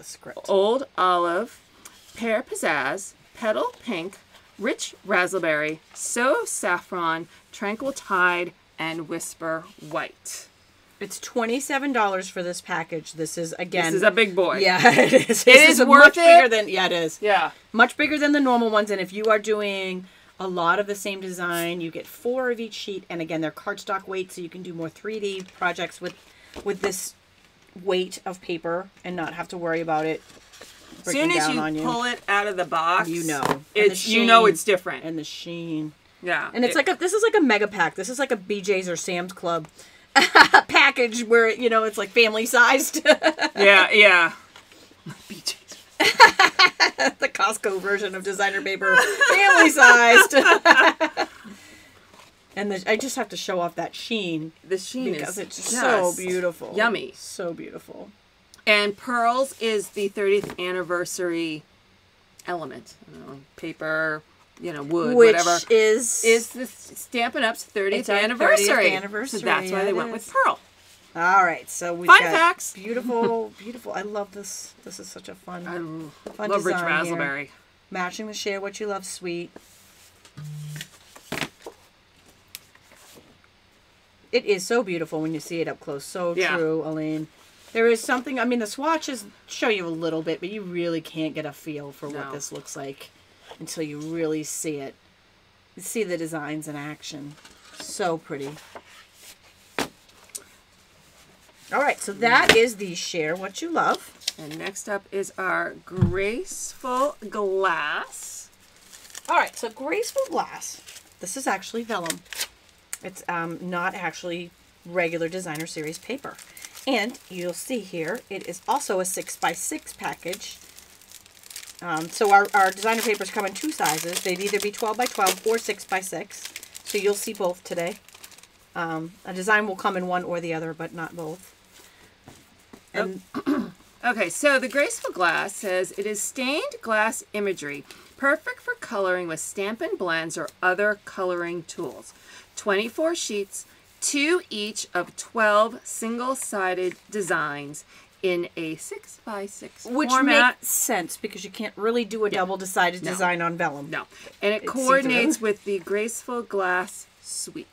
[SPEAKER 2] old olive, pear pizzazz, petal pink, rich raspberry, so saffron, tranquil tide, and whisper white.
[SPEAKER 1] It's twenty-seven dollars for this package. This is again.
[SPEAKER 2] This is a big boy.
[SPEAKER 1] yeah, it is. This
[SPEAKER 2] is
[SPEAKER 1] a
[SPEAKER 2] worth
[SPEAKER 1] much
[SPEAKER 2] it.
[SPEAKER 1] bigger than yeah, it is.
[SPEAKER 2] Yeah.
[SPEAKER 1] Much bigger than the normal ones. And if you are doing a lot of the same design, you get four of each sheet. And again, they're cardstock weight, so you can do more 3D projects with with this weight of paper and not have to worry about it
[SPEAKER 2] As soon as
[SPEAKER 1] down
[SPEAKER 2] you
[SPEAKER 1] on you.
[SPEAKER 2] pull it out of the box,
[SPEAKER 1] You know.
[SPEAKER 2] It's you know it's different.
[SPEAKER 1] and the sheen.
[SPEAKER 2] Yeah.
[SPEAKER 1] And it's
[SPEAKER 2] It-
[SPEAKER 1] like a this is like a mega pack. This is like a BJ's or Sam's Club package where you know it's like family sized.
[SPEAKER 2] yeah, yeah. BJ's.
[SPEAKER 1] the Costco version of designer paper, family sized. And the, I just have to show off that sheen
[SPEAKER 2] The sheen
[SPEAKER 1] because
[SPEAKER 2] is
[SPEAKER 1] it's so beautiful,
[SPEAKER 2] Yummy.
[SPEAKER 1] so beautiful.
[SPEAKER 2] And pearls is the 30th anniversary element. Know, paper, you know, wood,
[SPEAKER 1] Which
[SPEAKER 2] whatever.
[SPEAKER 1] is
[SPEAKER 2] Is the Stampin' Up's 30th
[SPEAKER 1] It's our 30th
[SPEAKER 2] anniversary.
[SPEAKER 1] anniversary,
[SPEAKER 2] So that's why they went
[SPEAKER 1] is.
[SPEAKER 2] with pearl.
[SPEAKER 1] all right. So we
[SPEAKER 2] Fun
[SPEAKER 1] got
[SPEAKER 2] facts.
[SPEAKER 1] beautiful, beautiful. I love this. This is such a fun.
[SPEAKER 2] I
[SPEAKER 1] Fun
[SPEAKER 2] love Rich
[SPEAKER 1] design here.
[SPEAKER 2] Raspberry.
[SPEAKER 1] matching the share what you love suite. It is so beautiful when you see it up close. So
[SPEAKER 2] Yeah.
[SPEAKER 1] true, Aline. There is something. I mean, the swatches show you a little bit, but you really can't get a feel for what this looks like until you really see it. You see the designs in action. So pretty. All right, so that is the share what you love.
[SPEAKER 2] And next up is our graceful glass.
[SPEAKER 1] All right, so graceful glass. This is actually vellum. It's um, not actually regular designer series paper. And you'll see here, it is also a 6 by 6 package. Um, so our, our designer papers come in two sizes. They'd either be 12 by 12 or 6 by 6. So you'll see both today. Um, a design will come in one or the other, but not both. And
[SPEAKER 2] Okay, so the graceful glass says it is stained glass imagery, perfect for coloring with Stampin' Blends or other coloring tools. 24 sheets, two each of 12 single-sided designs in a 6 by 6
[SPEAKER 1] which
[SPEAKER 2] format.
[SPEAKER 1] makes sense because you can't really do a double-sided
[SPEAKER 2] No.
[SPEAKER 1] design on vellum.
[SPEAKER 2] No, and it
[SPEAKER 1] It's
[SPEAKER 2] coordinates with the graceful glass suite.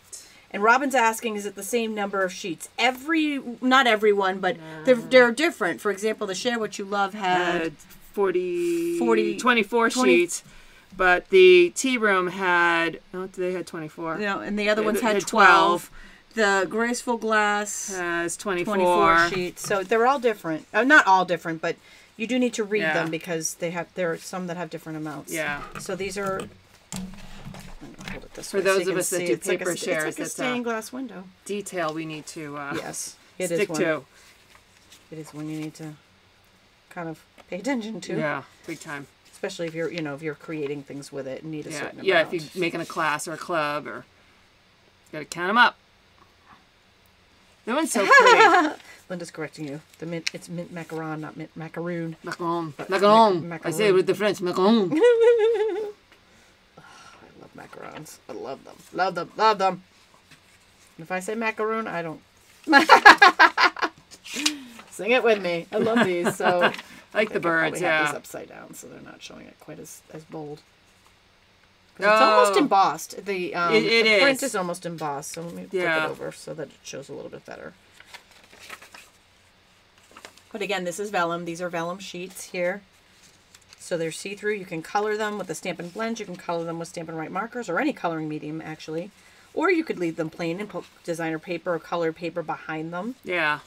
[SPEAKER 1] And Robin's asking, is it the same number of sheets? Every, not everyone, but they're, they're different. For example, the Share What You Love had,
[SPEAKER 2] had 40,
[SPEAKER 1] 40
[SPEAKER 2] 24
[SPEAKER 1] 20
[SPEAKER 2] sheets, but the tea room had, oh, they had 24.
[SPEAKER 1] you know, and the other
[SPEAKER 2] They-
[SPEAKER 1] ones had
[SPEAKER 2] had
[SPEAKER 1] 12. The Graceful Glass,
[SPEAKER 2] Has 24.
[SPEAKER 1] 24 sheets. So they're all different. Uh, not all different, but you do need to read
[SPEAKER 2] Yeah.
[SPEAKER 1] them because they have, there are some that have different amounts.
[SPEAKER 2] Yeah.
[SPEAKER 1] So these are, I'm gonna hold it this
[SPEAKER 2] For
[SPEAKER 1] so
[SPEAKER 2] those
[SPEAKER 1] you
[SPEAKER 2] of us that do
[SPEAKER 1] It's like a-
[SPEAKER 2] paper
[SPEAKER 1] it's
[SPEAKER 2] shares,
[SPEAKER 1] like a stained glass window.
[SPEAKER 2] Detail we need to uh,
[SPEAKER 1] Yes, it is
[SPEAKER 2] stick
[SPEAKER 1] one.
[SPEAKER 2] to.
[SPEAKER 1] It is one you need to kind of pay attention to.
[SPEAKER 2] Yeah, big time.
[SPEAKER 1] especially if you're you know if you're creating things with it and need a
[SPEAKER 2] Yeah,
[SPEAKER 1] certain
[SPEAKER 2] yeah.
[SPEAKER 1] amount.
[SPEAKER 2] If you're making a class or a club, or got to count them up. That one's so pretty.
[SPEAKER 1] Linda's correcting you. The mint it's mint macaron, not mint macaroon.
[SPEAKER 2] macaron, macaron.
[SPEAKER 1] mac-
[SPEAKER 2] I say it with the French, macaron.
[SPEAKER 1] I love macarons. I love them. Love them. Love them. If I say macaroon, I don't. Sing it with me. I love these. So
[SPEAKER 2] like the
[SPEAKER 1] I could
[SPEAKER 2] birds,
[SPEAKER 1] probably have these
[SPEAKER 2] yeah.
[SPEAKER 1] upside down, so they're not showing it quite as as bold. 'Cause It's almost
[SPEAKER 2] Oh.
[SPEAKER 1] embossed. The um,
[SPEAKER 2] It- it
[SPEAKER 1] the print
[SPEAKER 2] is.
[SPEAKER 1] is almost embossed. So let me flip
[SPEAKER 2] Yeah.
[SPEAKER 1] it over so that it shows a little bit better. But again, this is vellum. These are vellum sheets here. So they're see-through. You can color them with the Stampin' Blend. You can color them with Stampin' Write markers or any coloring medium, actually. Or you could leave them plain and put designer paper or colored paper behind them.
[SPEAKER 2] Yeah.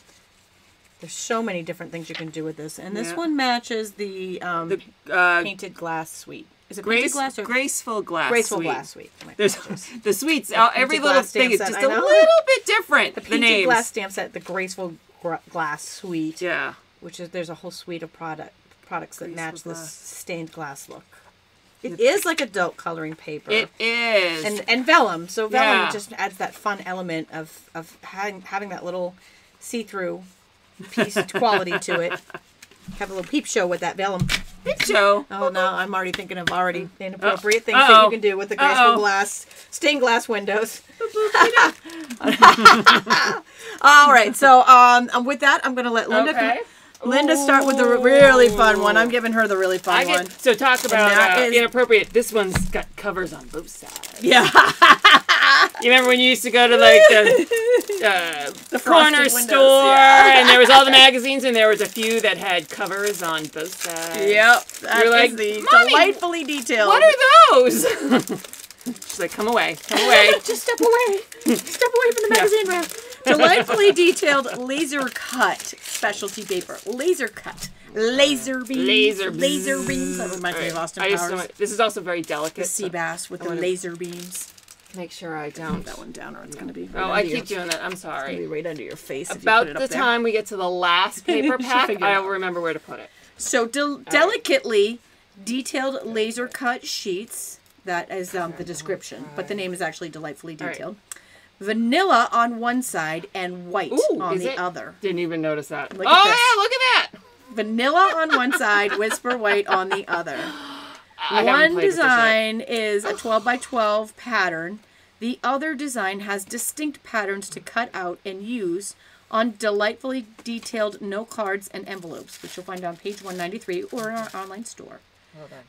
[SPEAKER 1] There's so many different things you can do with this. And this
[SPEAKER 2] Yeah.
[SPEAKER 1] one matches the, um,
[SPEAKER 2] The uh,
[SPEAKER 1] painted glass suite. Is it painted glass or
[SPEAKER 2] graceful glass.
[SPEAKER 1] graceful
[SPEAKER 2] suite.
[SPEAKER 1] glass suite? My
[SPEAKER 2] There's the suites. Uh, every little
[SPEAKER 1] glass
[SPEAKER 2] thing is just
[SPEAKER 1] set,
[SPEAKER 2] a little bit different.
[SPEAKER 1] The
[SPEAKER 2] The,
[SPEAKER 1] painted
[SPEAKER 2] names.
[SPEAKER 1] glass stamp set, the graceful gra- glass suite,
[SPEAKER 2] Yeah.
[SPEAKER 1] which is there's a whole suite of product products that
[SPEAKER 2] Graceful
[SPEAKER 1] match this stained glass look. It is like adult coloring paper.
[SPEAKER 2] It is.
[SPEAKER 1] and and vellum. So vellum
[SPEAKER 2] Yeah.
[SPEAKER 1] just adds that fun element of of having having that little see through piece quality to it. Have a little peep show with that vellum.
[SPEAKER 2] Peep show.
[SPEAKER 1] Oh no, I'm already thinking of already inappropriate things that
[SPEAKER 2] Uh-oh.
[SPEAKER 1] you can do with the graceful
[SPEAKER 2] Uh-oh.
[SPEAKER 1] glass stained glass windows. All right, so um, with that, I'm gonna let Linda
[SPEAKER 2] Okay.
[SPEAKER 1] Linda start with the really fun one. I'm giving her the really fun
[SPEAKER 2] I
[SPEAKER 1] one.
[SPEAKER 2] so talk about
[SPEAKER 1] that
[SPEAKER 2] uh,
[SPEAKER 1] is-
[SPEAKER 2] inappropriate. This one's got covers on both sides.
[SPEAKER 1] Yeah,
[SPEAKER 2] You remember when you used to go to like the, uh,
[SPEAKER 1] the
[SPEAKER 2] corner
[SPEAKER 1] windows,
[SPEAKER 2] store
[SPEAKER 1] yeah.
[SPEAKER 2] and there was all the magazines and there was a few that had covers on both sides.
[SPEAKER 1] Yep, that
[SPEAKER 2] You're like,
[SPEAKER 1] the delightfully detailed.
[SPEAKER 2] What are those? She's like, come away, come away.
[SPEAKER 1] Just step away. step away from the magazine rack. Delightfully detailed laser cut specialty paper. Laser cut. Laser beams.
[SPEAKER 2] Laser
[SPEAKER 1] Laser beams. That reminds me of Austin Powers.
[SPEAKER 2] don't- this is also very
[SPEAKER 1] the
[SPEAKER 2] delicate.
[SPEAKER 1] sea bass with the laser beams.
[SPEAKER 2] Make sure I don't.
[SPEAKER 1] that one down, or it's going to be. Right
[SPEAKER 2] Oh,
[SPEAKER 1] under
[SPEAKER 2] I
[SPEAKER 1] your,
[SPEAKER 2] keep doing that. I'm sorry.
[SPEAKER 1] Be
[SPEAKER 2] sorry.
[SPEAKER 1] right under your face. if you
[SPEAKER 2] About
[SPEAKER 1] put it
[SPEAKER 2] the
[SPEAKER 1] up there.
[SPEAKER 2] time we get to the last paper pack, I'll
[SPEAKER 1] out.
[SPEAKER 2] remember where to put it.
[SPEAKER 1] So del- delicately detailed laser cut sheets. That is um, the description, but the name is actually delightfully
[SPEAKER 2] right.
[SPEAKER 1] detailed. Vanilla on one side and white
[SPEAKER 2] Ooh,
[SPEAKER 1] on the
[SPEAKER 2] it?
[SPEAKER 1] other.
[SPEAKER 2] Didn't even notice that.
[SPEAKER 1] Look
[SPEAKER 2] oh yeah, look at that.
[SPEAKER 1] Vanilla on one side, whisper white on the other.
[SPEAKER 2] I
[SPEAKER 1] One
[SPEAKER 2] played with this yet.
[SPEAKER 1] design is a 12 by 12 pattern. The other design has distinct patterns to cut out and use on delightfully detailed note cards and envelopes, which you'll find on page 193 or in our online store.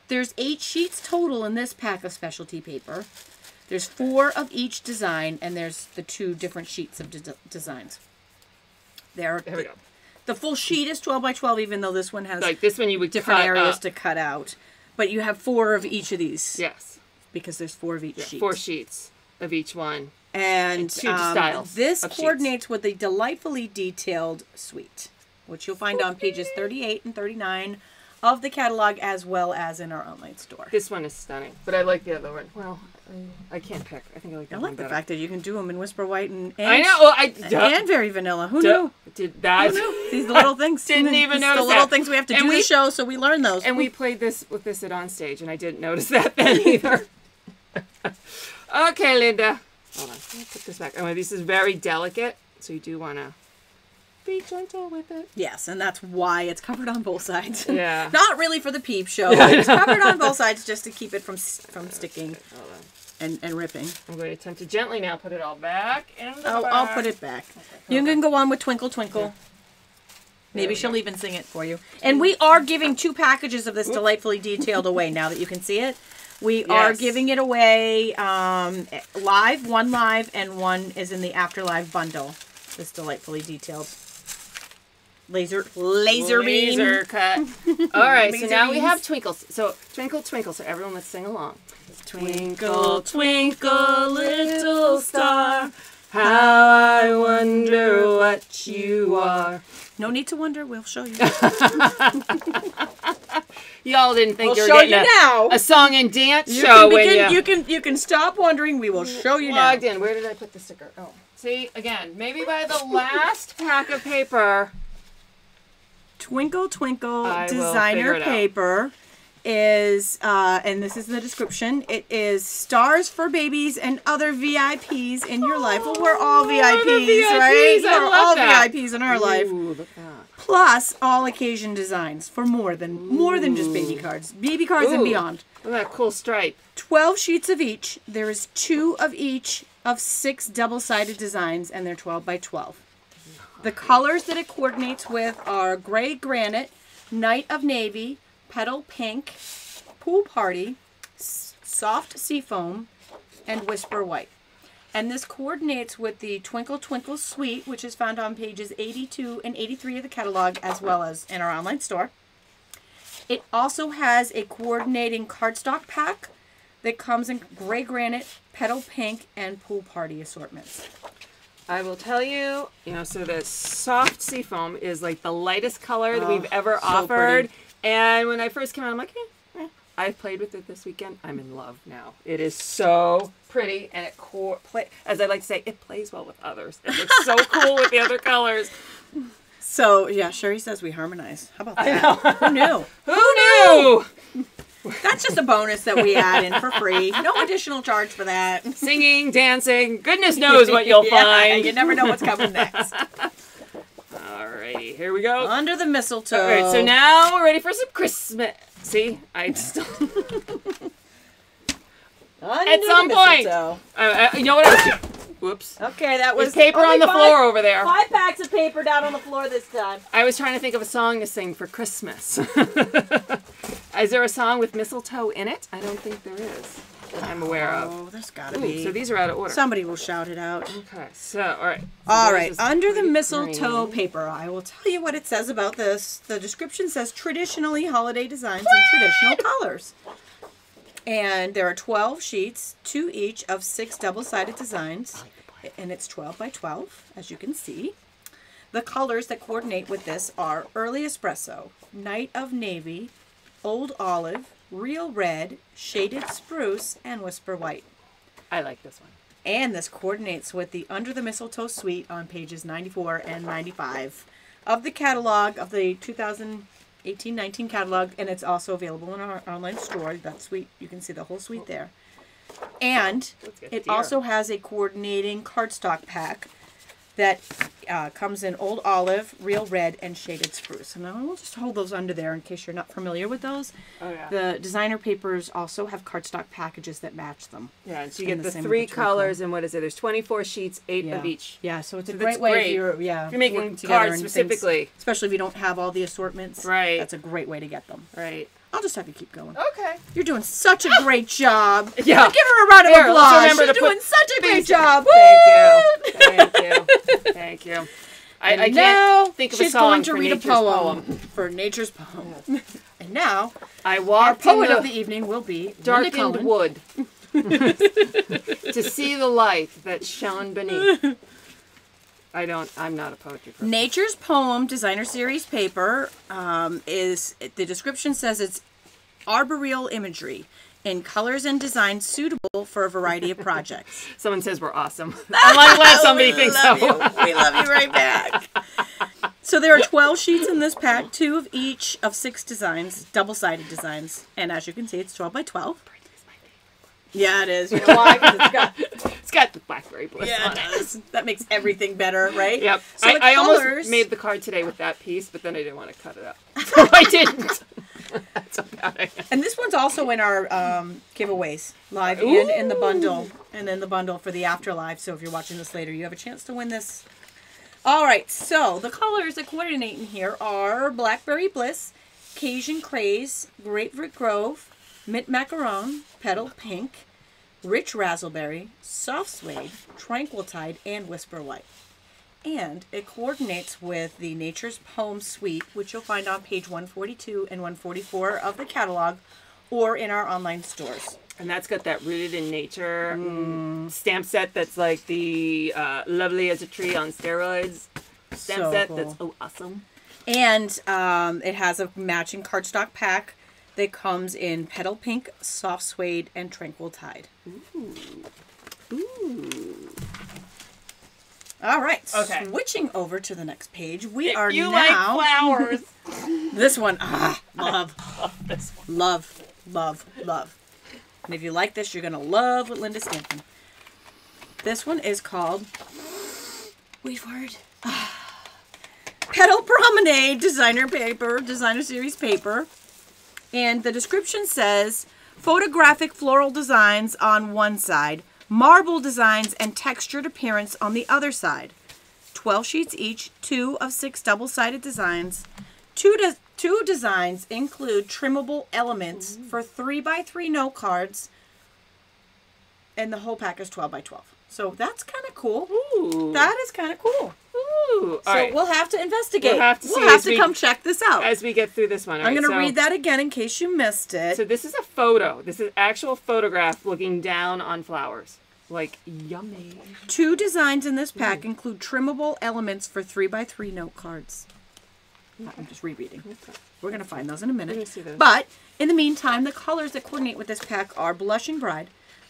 [SPEAKER 1] There's eight sheets total in this pack of specialty paper. There's four of each design, and there's the two different sheets of de- designs. There,
[SPEAKER 2] There we go.
[SPEAKER 1] The full sheet is 12 by 12, even though this one has
[SPEAKER 2] Like this one, you would
[SPEAKER 1] different areas
[SPEAKER 2] up.
[SPEAKER 1] to cut out. But you have four of each of these
[SPEAKER 2] Yes,
[SPEAKER 1] because there's four of each sheet.
[SPEAKER 2] four sheets of each one.
[SPEAKER 1] And
[SPEAKER 2] two
[SPEAKER 1] um,
[SPEAKER 2] styles
[SPEAKER 1] this
[SPEAKER 2] of sheets.
[SPEAKER 1] coordinates with the delightfully detailed suite, which you'll find on pages 38 and 39 of the catalog as well as in our online store.
[SPEAKER 2] This one is stunning, but I like the other one. Well, I, I can't pick. I think I like That I
[SPEAKER 1] like
[SPEAKER 2] one
[SPEAKER 1] the
[SPEAKER 2] better.
[SPEAKER 1] fact that you can do them in Whisper White and, and
[SPEAKER 2] I know. Well, I duh,
[SPEAKER 1] and very vanilla. Who
[SPEAKER 2] duh,
[SPEAKER 1] knew?
[SPEAKER 2] did that.
[SPEAKER 1] These little things.
[SPEAKER 2] Didn't even
[SPEAKER 1] It's
[SPEAKER 2] notice
[SPEAKER 1] the little
[SPEAKER 2] that.
[SPEAKER 1] things we have to
[SPEAKER 2] And
[SPEAKER 1] do
[SPEAKER 2] we-
[SPEAKER 1] the show, so we learn those.
[SPEAKER 2] And we played this with this at on stage, and I didn't notice that then either. okay, Linda. Hold on. Let me put this back. Oh, this is very delicate, so you do want to be gentle with it.
[SPEAKER 1] Yes, and that's why it's covered on both sides.
[SPEAKER 2] Yeah.
[SPEAKER 1] Not really for the peep show. Yeah, it's covered on both sides just to keep it from from sticking
[SPEAKER 2] Hold on.
[SPEAKER 1] And, and ripping.
[SPEAKER 2] I'm going to attempt to gently now put it all back in the
[SPEAKER 1] I'll. I'll put it back. You can go on with Twinkle Twinkle. Maybe she'll even sing it for you. And we are giving two packages of this delightfully detailed away now that you can see it. We are giving it away um, live, one live, and one is in the afterlive bundle. This delightfully detailed laser laser beam.
[SPEAKER 2] Laser cut. All right, so
[SPEAKER 1] Laser
[SPEAKER 2] now we have twinkles. So twinkle, twinkle. So everyone, let's sing along.
[SPEAKER 1] Twinkle,
[SPEAKER 2] twinkle, little star, how I wonder what you are.
[SPEAKER 1] No need to wonder. We'll show you.
[SPEAKER 2] Y'all didn't think
[SPEAKER 1] We'll
[SPEAKER 2] you
[SPEAKER 1] show
[SPEAKER 2] were getting
[SPEAKER 1] you
[SPEAKER 2] a,
[SPEAKER 1] now.
[SPEAKER 2] a song and dance
[SPEAKER 1] You
[SPEAKER 2] show
[SPEAKER 1] can, begin,
[SPEAKER 2] you,
[SPEAKER 1] you can you can stop wondering. We will show you now.
[SPEAKER 2] logged in. Where did I put the sticker? Oh, see again. Maybe by the last pack of paper.
[SPEAKER 1] Twinkle Twinkle
[SPEAKER 2] I
[SPEAKER 1] designer
[SPEAKER 2] paper. out.
[SPEAKER 1] Is, uh, and this is in the description. It is stars for babies and other VIPs in your life. Well, we're all VIPs,
[SPEAKER 2] VIPs,
[SPEAKER 1] right?
[SPEAKER 2] I
[SPEAKER 1] we're all
[SPEAKER 2] that.
[SPEAKER 1] VIPs in our life.
[SPEAKER 2] Ooh, that.
[SPEAKER 1] Plus all occasion designs for more than more than just baby cards, baby cards and beyond.
[SPEAKER 2] Look at that cool stripe.
[SPEAKER 1] 12 sheets of each. There is two of each of six double-sided designs, and they're 12 by 12. The colors that it coordinates with are gray granite, night of navy, petal pink, pool party, s- soft seafoam, and whisper white. And this coordinates with the Twinkle Twinkle Suite, which is found on pages 82 and 83 of the catalog, as well as in our online store. It also has a coordinating cardstock pack that comes in gray granite, petal pink, and pool party assortments.
[SPEAKER 2] I will tell you, you know, so the soft seafoam is like the lightest color that
[SPEAKER 1] Oh,
[SPEAKER 2] we've ever
[SPEAKER 1] so
[SPEAKER 2] offered.
[SPEAKER 1] pretty.
[SPEAKER 2] And when I first came out, I'm like, eh, eh. I played with it this weekend. I'm in love now. It is so pretty, and it co- play, as I like to say, it plays well with others. It looks so cool with the other colors.
[SPEAKER 1] So yeah, Sherry says we harmonize. How about that? Who knew?
[SPEAKER 2] Who knew?
[SPEAKER 1] That's just a bonus that we add in for free. No additional charge for that.
[SPEAKER 2] Singing, dancing, goodness knows what you'll
[SPEAKER 1] Yeah,
[SPEAKER 2] find.
[SPEAKER 1] You never know what's coming next.
[SPEAKER 2] Here we go.
[SPEAKER 1] Under the mistletoe.
[SPEAKER 2] All right, so now we're ready for some Christmas. See, I still. At some point. Uh, uh, you know what? I was, whoops.
[SPEAKER 1] Okay, that was
[SPEAKER 2] There's paper on the
[SPEAKER 1] five-
[SPEAKER 2] floor over there.
[SPEAKER 1] Five packs of paper down on the floor this time.
[SPEAKER 2] I was trying to think of a song to sing for Christmas. is there a song with mistletoe in it? I don't think there is. That I'm aware of.
[SPEAKER 1] Oh, there's gotta
[SPEAKER 2] Ooh,
[SPEAKER 1] be.
[SPEAKER 2] so these are out of order.
[SPEAKER 1] Somebody will shout it out.
[SPEAKER 2] Okay, so all right. So
[SPEAKER 1] All right, under the mistletoe
[SPEAKER 2] green.
[SPEAKER 1] paper, I will tell you what it says about this. The description says traditionally holiday designs and traditional colors. And there are 12 sheets, two each of six double sided designs. And it's 12 by 12, as you can see. The colors that coordinate with this are early espresso, night of navy, old olive, real red, shaded spruce, and whisper white.
[SPEAKER 2] I like this one.
[SPEAKER 1] And this coordinates with the Under the Mistletoe Suite on pages 94 and 95 of the catalog of the 2018-19 catalog, and it's also available in our online store. That suite, you can see the whole suite there. And it
[SPEAKER 2] deer.
[SPEAKER 1] also has a coordinating cardstock pack that uh, comes in old olive, real red, and shaded spruce. And I will just hold those under there in case you're not familiar with those.
[SPEAKER 2] Oh, yeah.
[SPEAKER 1] The designer papers also have cardstock packages that match them.
[SPEAKER 2] Yeah, and so you
[SPEAKER 1] And
[SPEAKER 2] get
[SPEAKER 1] the
[SPEAKER 2] the three
[SPEAKER 1] the
[SPEAKER 2] colors, and what is it? There's 24 sheets, eight
[SPEAKER 1] Yeah.
[SPEAKER 2] of each.
[SPEAKER 1] Yeah, so it's a great way
[SPEAKER 2] great.
[SPEAKER 1] if you're yeah
[SPEAKER 2] If you're making cards
[SPEAKER 1] and things-
[SPEAKER 2] specifically.
[SPEAKER 1] especially if you don't have all the assortments.
[SPEAKER 2] Right.
[SPEAKER 1] That's a great way to get them.
[SPEAKER 2] Right.
[SPEAKER 1] I'll just have you keep going.
[SPEAKER 2] Okay.
[SPEAKER 1] You're doing such a great job.
[SPEAKER 2] Yeah.
[SPEAKER 1] Give her a round of
[SPEAKER 2] Here, let's
[SPEAKER 1] applause.
[SPEAKER 2] remember
[SPEAKER 1] She's
[SPEAKER 2] to
[SPEAKER 1] doing
[SPEAKER 2] put
[SPEAKER 1] such a great job.
[SPEAKER 2] Thank you. Thank you. Thank you. I, I
[SPEAKER 1] now
[SPEAKER 2] can't think of
[SPEAKER 1] she's
[SPEAKER 2] a song
[SPEAKER 1] going to
[SPEAKER 2] for
[SPEAKER 1] read a
[SPEAKER 2] nature's
[SPEAKER 1] poem, for nature's poem. and now
[SPEAKER 2] I
[SPEAKER 1] our
[SPEAKER 2] walked
[SPEAKER 1] poet of
[SPEAKER 2] the
[SPEAKER 1] the evening will be Linda
[SPEAKER 2] darkened wood to see the light that shone beneath. I don't. I'm not a poetry person.
[SPEAKER 1] Nature's poem designer series paper um, is the description says it's arboreal imagery in colors and designs suitable for a variety of projects.
[SPEAKER 2] Someone says we're awesome. I'm glad somebody thinks so.
[SPEAKER 1] we love you right back. So there are 12 sheets in this pack, two of each of six designs, double-sided designs. And as you can see, it's 12 by 12. Yeah, it is. You know why? 'Cause it's got,
[SPEAKER 2] It's got the blackberry bliss
[SPEAKER 1] yeah,
[SPEAKER 2] on
[SPEAKER 1] it
[SPEAKER 2] it.
[SPEAKER 1] That makes everything better, right?
[SPEAKER 2] Yep.
[SPEAKER 1] So
[SPEAKER 2] I, I
[SPEAKER 1] colors,
[SPEAKER 2] almost made the card today with that piece, but then I didn't want to cut it up. So I didn't. That's how bad I am.
[SPEAKER 1] and this one's also in our um, giveaways, live and in the bundle, and in the bundle for the afterlife. So if you're watching this later, you have a chance to win this. All right, so the colors that coordinate in here are Blackberry Bliss, Cajun Craze, Grapefruit Grove, Mint Macaron, Petal Pink, Rich Razzleberry, Soft Suede, Tranquil Tide, and Whisper White. And it coordinates with the Nature's Poem Suite, which you'll find on page 142 and 144 of the catalog or in our online stores.
[SPEAKER 2] And that's got that rooted in nature
[SPEAKER 1] Mm.
[SPEAKER 2] stamp set that's like the uh, lovely as a tree on steroids stamp
[SPEAKER 1] So
[SPEAKER 2] set
[SPEAKER 1] cool.
[SPEAKER 2] that's oh awesome.
[SPEAKER 1] And um, it has a matching cardstock pack that comes in Petal Pink, Soft Suede, and Tranquil Tide. Ooh. Ooh. All right,
[SPEAKER 2] Okay.
[SPEAKER 1] switching over to the next page, we
[SPEAKER 2] If
[SPEAKER 1] are
[SPEAKER 2] you
[SPEAKER 1] now
[SPEAKER 2] like flowers.
[SPEAKER 1] this one. Ah, love,
[SPEAKER 2] this one.
[SPEAKER 1] love, love, love. And if you like this, you're gonna love what Linda Stanton. This one is called. Wait for it. Petal Promenade designer paper, designer series paper. And the description says photographic floral designs on one side, marble designs and textured appearance on the other side. 12 sheets each, two of six double sided designs. Two, de- two designs include trimmable elements mm-hmm. for 3 by 3 note cards, and the whole pack is 12 by 12. So that's kind of cool.
[SPEAKER 2] Ooh.
[SPEAKER 1] That is kind of cool.
[SPEAKER 2] Ooh.
[SPEAKER 1] So
[SPEAKER 2] right.
[SPEAKER 1] we'll have to investigate.
[SPEAKER 2] We'll have to
[SPEAKER 1] We'll have to
[SPEAKER 2] we-
[SPEAKER 1] come check this out.
[SPEAKER 2] As we get through this one, all
[SPEAKER 1] I'm
[SPEAKER 2] right,
[SPEAKER 1] going to
[SPEAKER 2] so-
[SPEAKER 1] read that again in case you missed it.
[SPEAKER 2] So this is a photo. This is actual photograph looking down on flowers. Like yummy.
[SPEAKER 1] Two designs in this pack include trimmable elements for 3 by 3 note cards. I'm just rereading. We're going to find those in a minute. But in the meantime, the colors that coordinate with this pack are Blushing Bride,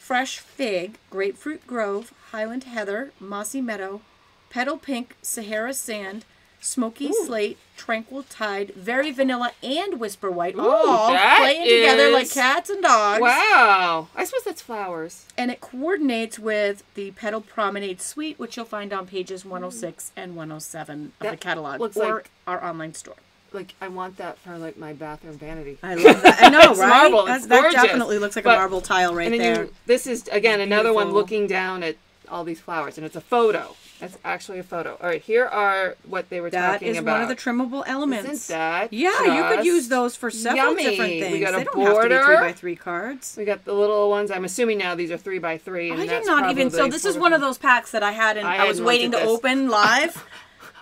[SPEAKER 1] Fresh Fig, Grapefruit Grove, Highland Heather, Mossy Meadow, Petal Pink, Sahara Sand, Smoky Slate, Tranquil Tide, Very Vanilla, and Whisper White, all
[SPEAKER 2] that
[SPEAKER 1] playing together like cats and dogs.
[SPEAKER 2] Wow. I suppose that's flowers.
[SPEAKER 1] And it coordinates with the Petal Promenade Suite, which you'll find on pages 106 and 107 of the catalog or
[SPEAKER 2] like-
[SPEAKER 1] our online store.
[SPEAKER 2] Like I want that for like my bathroom vanity.
[SPEAKER 1] I love that. I know,
[SPEAKER 2] It's
[SPEAKER 1] right?
[SPEAKER 2] marble.
[SPEAKER 1] That's- that
[SPEAKER 2] gorgeous.
[SPEAKER 1] definitely looks like
[SPEAKER 2] But-
[SPEAKER 1] a marble tile right there.
[SPEAKER 2] you this is again another one looking down at all these flowers and it's a photo. That's actually a photo. All right, here are what they were
[SPEAKER 1] That
[SPEAKER 2] talking
[SPEAKER 1] is
[SPEAKER 2] about.
[SPEAKER 1] one of the trimmable elements.
[SPEAKER 2] Isn't that
[SPEAKER 1] yeah, you could use those for several
[SPEAKER 2] yummy?
[SPEAKER 1] different things.
[SPEAKER 2] We got
[SPEAKER 1] they
[SPEAKER 2] a
[SPEAKER 1] don't have to be three by three cards.
[SPEAKER 2] We got the little ones. I'm assuming now these are three by three.
[SPEAKER 1] I did not even. So this is one of those packs that I had, and
[SPEAKER 2] I
[SPEAKER 1] I, was waiting to
[SPEAKER 2] this.
[SPEAKER 1] open live.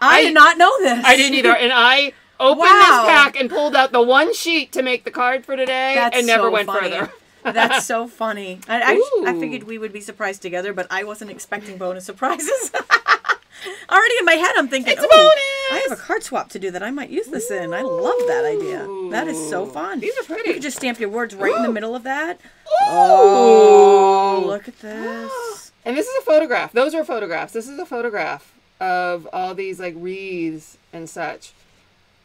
[SPEAKER 1] I,
[SPEAKER 2] I-
[SPEAKER 1] did not know this.
[SPEAKER 2] I didn't either, and I opened
[SPEAKER 1] Wow.
[SPEAKER 2] this pack and pulled out the one sheet to make the card for today,
[SPEAKER 1] That's
[SPEAKER 2] and never
[SPEAKER 1] so
[SPEAKER 2] went
[SPEAKER 1] funny.
[SPEAKER 2] further.
[SPEAKER 1] That's so funny. I, I, I figured we would be surprised together, but I wasn't expecting bonus surprises. Already in my head, I'm thinking,
[SPEAKER 2] It's a bonus!"
[SPEAKER 1] I have a card swap to do that I might use this in. I love that idea. That is so fun.
[SPEAKER 2] These are pretty.
[SPEAKER 1] You could just stamp your words right in the middle of that.
[SPEAKER 2] Oh,
[SPEAKER 1] Oh, look at this.
[SPEAKER 2] And this is a photograph. Those are photographs. This is a photograph of all these like wreaths and such.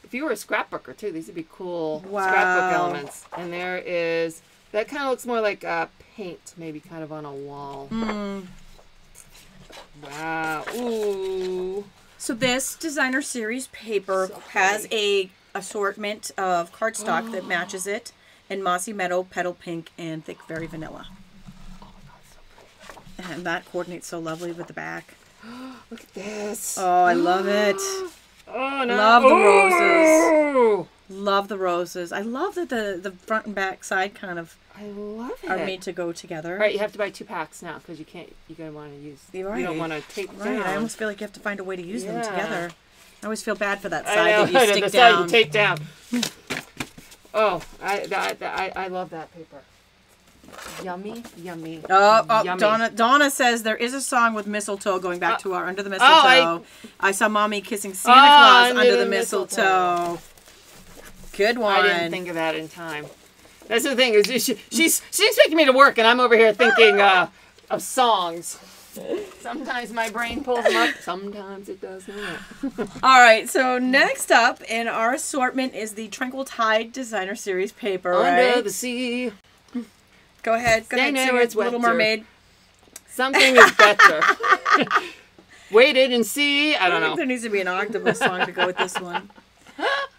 [SPEAKER 2] If you were a scrapbooker too, these would be cool
[SPEAKER 1] Wow.
[SPEAKER 2] scrapbook elements. And there is that kind of looks more like uh, paint, maybe kind of on a wall.
[SPEAKER 1] Hmm.
[SPEAKER 2] Wow. Ooh.
[SPEAKER 1] So this designer series paper
[SPEAKER 2] So
[SPEAKER 1] has a assortment of cardstock that matches it in mossy meadow, petal pink, and thick very vanilla. And that coordinates so lovely with the back.
[SPEAKER 2] Look at this.
[SPEAKER 1] Oh, I love it.
[SPEAKER 2] Oh no!
[SPEAKER 1] Love the
[SPEAKER 2] roses.
[SPEAKER 1] Love the roses. I love that the the front and back side kind of
[SPEAKER 2] I love it.
[SPEAKER 1] are made to go together.
[SPEAKER 2] All right, you have to buy two packs now because you can't. You're gonna want to use.
[SPEAKER 1] You're
[SPEAKER 2] You don't want to take
[SPEAKER 1] Right.
[SPEAKER 2] down.
[SPEAKER 1] I almost feel like you have to find a way to use them together. I always feel bad for that
[SPEAKER 2] I
[SPEAKER 1] side
[SPEAKER 2] know,
[SPEAKER 1] that you
[SPEAKER 2] the
[SPEAKER 1] stick
[SPEAKER 2] side
[SPEAKER 1] down.
[SPEAKER 2] you take down. oh, I, that, I I love that paper. Yummy, yummy.
[SPEAKER 1] Oh, oh
[SPEAKER 2] yummy.
[SPEAKER 1] Donna Donna says there is a song with mistletoe going back
[SPEAKER 2] Uh,
[SPEAKER 1] to our under the mistletoe.
[SPEAKER 2] I-
[SPEAKER 1] I, saw mommy kissing Santa
[SPEAKER 2] Oh,
[SPEAKER 1] Claus
[SPEAKER 2] under
[SPEAKER 1] under,
[SPEAKER 2] the
[SPEAKER 1] the mistletoe. Good one.
[SPEAKER 2] I didn't think of that in time. That's the thing is she, she's she's expecting me to work and I'm over here thinking uh, of songs. Sometimes my brain pulls them up. Sometimes it does not.
[SPEAKER 1] All right, so next up in our assortment is the Tranquil Tide Designer Series paper.
[SPEAKER 2] Under
[SPEAKER 1] right?
[SPEAKER 2] the sea,
[SPEAKER 1] Go ahead, go ahead,
[SPEAKER 2] near
[SPEAKER 1] sing
[SPEAKER 2] where
[SPEAKER 1] it, Little. Mermaid.
[SPEAKER 2] something is better. Waited and see. I
[SPEAKER 1] I
[SPEAKER 2] don't
[SPEAKER 1] think
[SPEAKER 2] know.
[SPEAKER 1] there needs to be an octopus song to go with this one.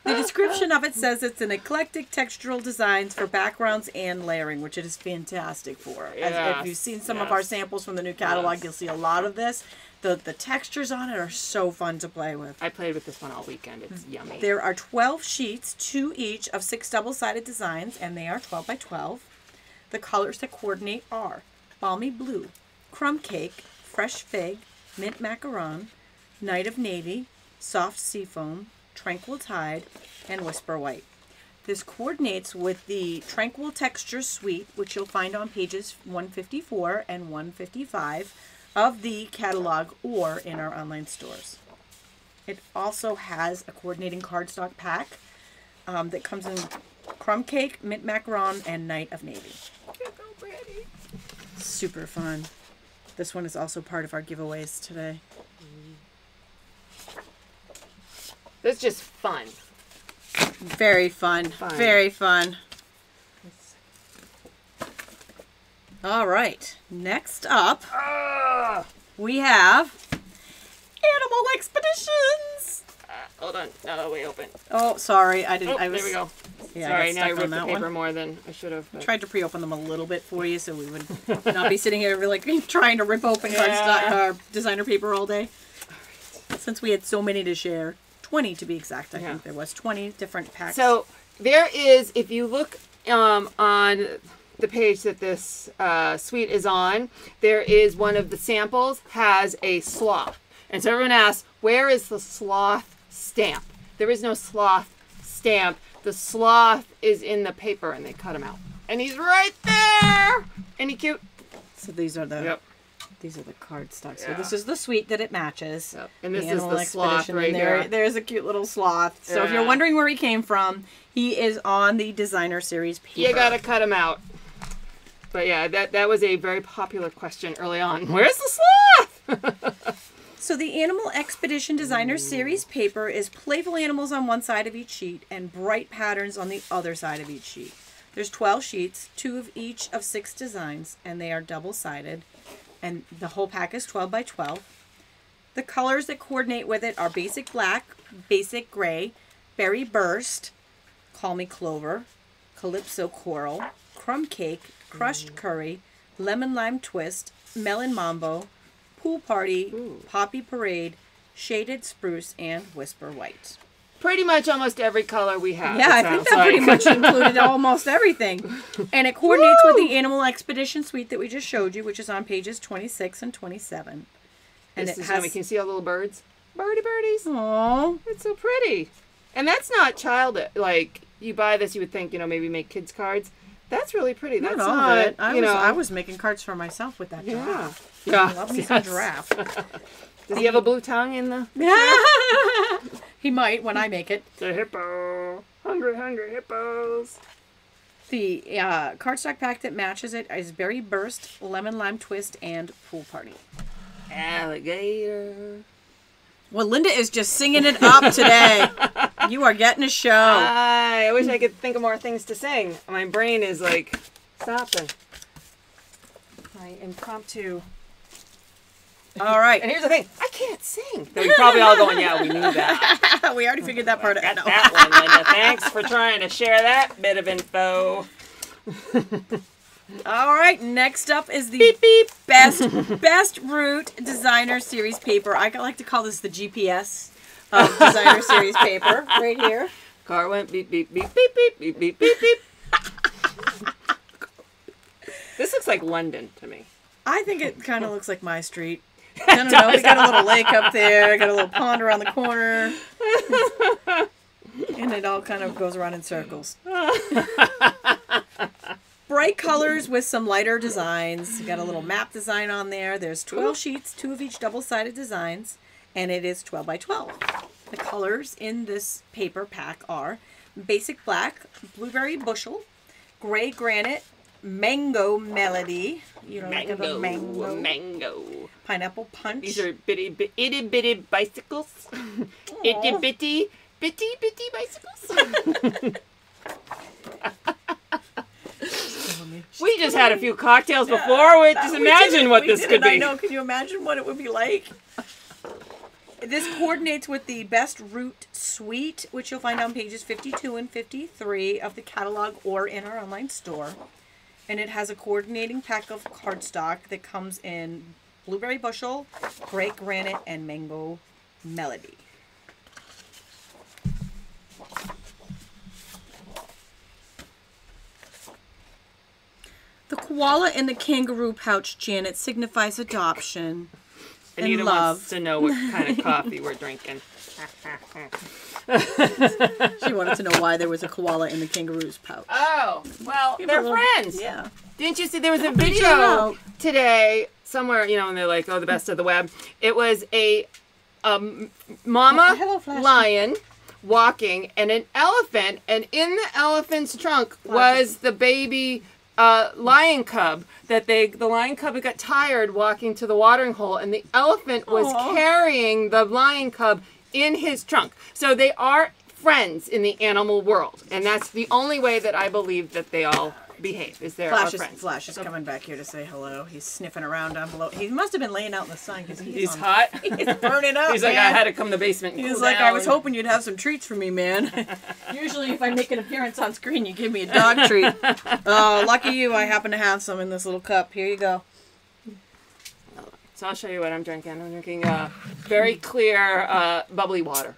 [SPEAKER 1] The description of it says it's an eclectic textural designs for backgrounds and layering, which it is fantastic for. As, if you've seen some of our samples from the new catalog,
[SPEAKER 2] Yes.
[SPEAKER 1] you'll see a lot of this. The the textures on it are so fun to play with.
[SPEAKER 2] I played with this one all weekend. It's mm-hmm. yummy.
[SPEAKER 1] There are 12 sheets, two each of six double-sided designs, and they are 12 by 12. The colors that coordinate are balmy blue, crumb cake, fresh fig, mint macaron, night of navy, soft seafoam, tranquil tide, and whisper white. This coordinates with the Tranquil Texture Suite, which you'll find on pages 154 and 155 of the catalog or in our online stores. It also has a coordinating cardstock pack um, that comes in crumb cake, mint macaron, and night of navy. Super fun. This one is also part of our giveaways today.
[SPEAKER 2] That's just fun.
[SPEAKER 1] Very fun.
[SPEAKER 2] Fun.
[SPEAKER 1] Very fun. All right. Next up,
[SPEAKER 2] Ah!
[SPEAKER 1] we have Animal Expeditions.
[SPEAKER 2] Hold on. No, wait, open.
[SPEAKER 1] Oh, sorry. I didn't.
[SPEAKER 2] Oh,
[SPEAKER 1] I was,
[SPEAKER 2] there we go.
[SPEAKER 1] Yeah,
[SPEAKER 2] Sorry,
[SPEAKER 1] I
[SPEAKER 2] now I ripped the
[SPEAKER 1] that
[SPEAKER 2] paper
[SPEAKER 1] one.
[SPEAKER 2] more than I should have. but-
[SPEAKER 1] Tried to pre-open them a little bit for you, so we would not be sitting here like trying to rip open
[SPEAKER 2] Yeah.
[SPEAKER 1] uh, designer paper all day. Since we had so many to share, twenty to be exact, I
[SPEAKER 2] Yeah.
[SPEAKER 1] think there was twenty different packs.
[SPEAKER 2] So there is, if you look um, on the page that this uh, suite is on, there is one of the samples has a sloth, and so everyone asks, where is the sloth stamp? There is no sloth stamp. The sloth is in the paper, and they cut him out, and he's right there. He cute?
[SPEAKER 1] So these are the
[SPEAKER 2] Yep.
[SPEAKER 1] these are the cardstock. So
[SPEAKER 2] Yeah.
[SPEAKER 1] this is the suite that it matches.
[SPEAKER 2] Yep. And this is
[SPEAKER 1] Animal
[SPEAKER 2] the sloth right
[SPEAKER 1] there,
[SPEAKER 2] here.
[SPEAKER 1] There's a cute little sloth. So if you're wondering where he came from, he is on the designer series paper.
[SPEAKER 2] You gotta cut him out. But yeah, that that was a very popular question early on. Where's the sloth?
[SPEAKER 1] So the Animal Expedition Designer Series paper is playful animals on one side of each sheet and bright patterns on the other side of each sheet. There's 12 sheets, two of each of six designs, and they are double-sided. And the whole pack is 12 by 12. The colors that coordinate with it are basic black, basic gray, berry burst, call me clover, calypso coral, crumb cake, crushed mm. curry, lemon lime twist, melon mambo, pool party, poppy parade, shaded spruce, and whisper white.
[SPEAKER 2] Pretty much almost every color we have.
[SPEAKER 1] Yeah, I think that pretty much included almost everything. And it coordinates with the Animal Expedition suite that we just showed you, which is on pages 26 and 27. And
[SPEAKER 2] this
[SPEAKER 1] it
[SPEAKER 2] is
[SPEAKER 1] has.
[SPEAKER 2] Can you see all the little birds? Birdie birdies.
[SPEAKER 1] Aww.
[SPEAKER 2] It's so pretty. And that's not child like you buy this, you would think, you know, maybe make kids cards. That's really pretty. That's
[SPEAKER 1] Not
[SPEAKER 2] not.
[SPEAKER 1] I
[SPEAKER 2] you
[SPEAKER 1] was,
[SPEAKER 2] know.
[SPEAKER 1] I was making cards for myself with that
[SPEAKER 2] yeah.
[SPEAKER 1] giraffe.
[SPEAKER 2] Yeah.
[SPEAKER 1] Love me some
[SPEAKER 2] yes.
[SPEAKER 1] giraffe.
[SPEAKER 2] Does he have a blue tongue in the
[SPEAKER 1] he might when I make it.
[SPEAKER 2] the hippo? Hungry, hungry hippos.
[SPEAKER 1] The uh, cardstock pack that matches it is Berry Burst, Lemon Lime Twist, and Pool Party.
[SPEAKER 2] Alligator.
[SPEAKER 1] Well, Linda is just singing it up today. you are getting a show.
[SPEAKER 2] I wish I could think of more things to sing. My brain is like stopping. My impromptu.
[SPEAKER 1] All right.
[SPEAKER 2] And here's the thing I can't sing. Though you're probably all going, yeah, we knew that.
[SPEAKER 1] we already figured that part
[SPEAKER 2] Got
[SPEAKER 1] out.
[SPEAKER 2] that one, Linda. Thanks for trying to share that bit of info.
[SPEAKER 1] All right, next up is the beep beep best best route designer series paper. I like to call this the GPS of um, designer series paper right here.
[SPEAKER 2] Car went beep beep beep beep beep beep beep beep beep. this looks like London to me.
[SPEAKER 1] I think it kind of looks like my street. I don't know. We got a little lake up there. Got a little pond around the corner, and it all kind of goes around in circles. Bright colors with some lighter designs. You got a little map design on there. There's 12 sheets, two of each double-sided designs, and it is 12 by 12. The colors in this paper pack are basic black, blueberry bushel, gray granite, mango melody. You know, like
[SPEAKER 2] Mango,
[SPEAKER 1] a mango,
[SPEAKER 2] mango.
[SPEAKER 1] Pineapple punch.
[SPEAKER 2] These are bitty, bi- itty bitty bicycles. itty bitty, bitty bitty bicycles. we just had a few cocktails before. We just imagine
[SPEAKER 1] it,
[SPEAKER 2] what
[SPEAKER 1] we
[SPEAKER 2] this could
[SPEAKER 1] it, I
[SPEAKER 2] be.
[SPEAKER 1] know. Can you imagine what it would be like? This coordinates with the best route suite, which you'll find on pages 52 and 53 of the catalog or in our online store. And it has a coordinating pack of cardstock that comes in blueberry bushel, gray granite, and mango melody. The koala in the kangaroo pouch, Janet, signifies adoption.
[SPEAKER 2] Anita
[SPEAKER 1] and
[SPEAKER 2] wants to know what kind of coffee we're drinking.
[SPEAKER 1] She wanted to know why there was a koala in the kangaroo's pouch.
[SPEAKER 2] Oh, well,
[SPEAKER 1] Give
[SPEAKER 2] they're friends.
[SPEAKER 1] Yeah.
[SPEAKER 2] Didn't you see there was a video today somewhere, you know, and they're like, oh, the best of the web. It was a um, mama
[SPEAKER 1] Oh, hello,
[SPEAKER 2] lion walking and an elephant, and in the elephant's trunk was the baby uh, lion cub that they the lion cub got tired walking to the watering hole, and the elephant was
[SPEAKER 1] Aw.
[SPEAKER 2] carrying the lion cub in his trunk. So they are friends in the animal world, and that's the only way that I believe that they all behave is they're
[SPEAKER 1] Flash is. Flash is coming back here to say hello. He's sniffing around down below. He must have been laying out in the sun because he's,
[SPEAKER 2] He's
[SPEAKER 1] on-
[SPEAKER 2] hot.
[SPEAKER 1] He's burning up.
[SPEAKER 2] He's like, I had to come to the basement. And
[SPEAKER 1] He's
[SPEAKER 2] cool
[SPEAKER 1] like, I was hoping you'd have some treats for me, man. Usually, if I make an appearance on screen, you give me a dog treat. Oh, lucky you! I happen to have some in this little cup. Here you go.
[SPEAKER 2] So I'll show you what I'm drinking. I'm drinking uh, very clear, uh, bubbly water.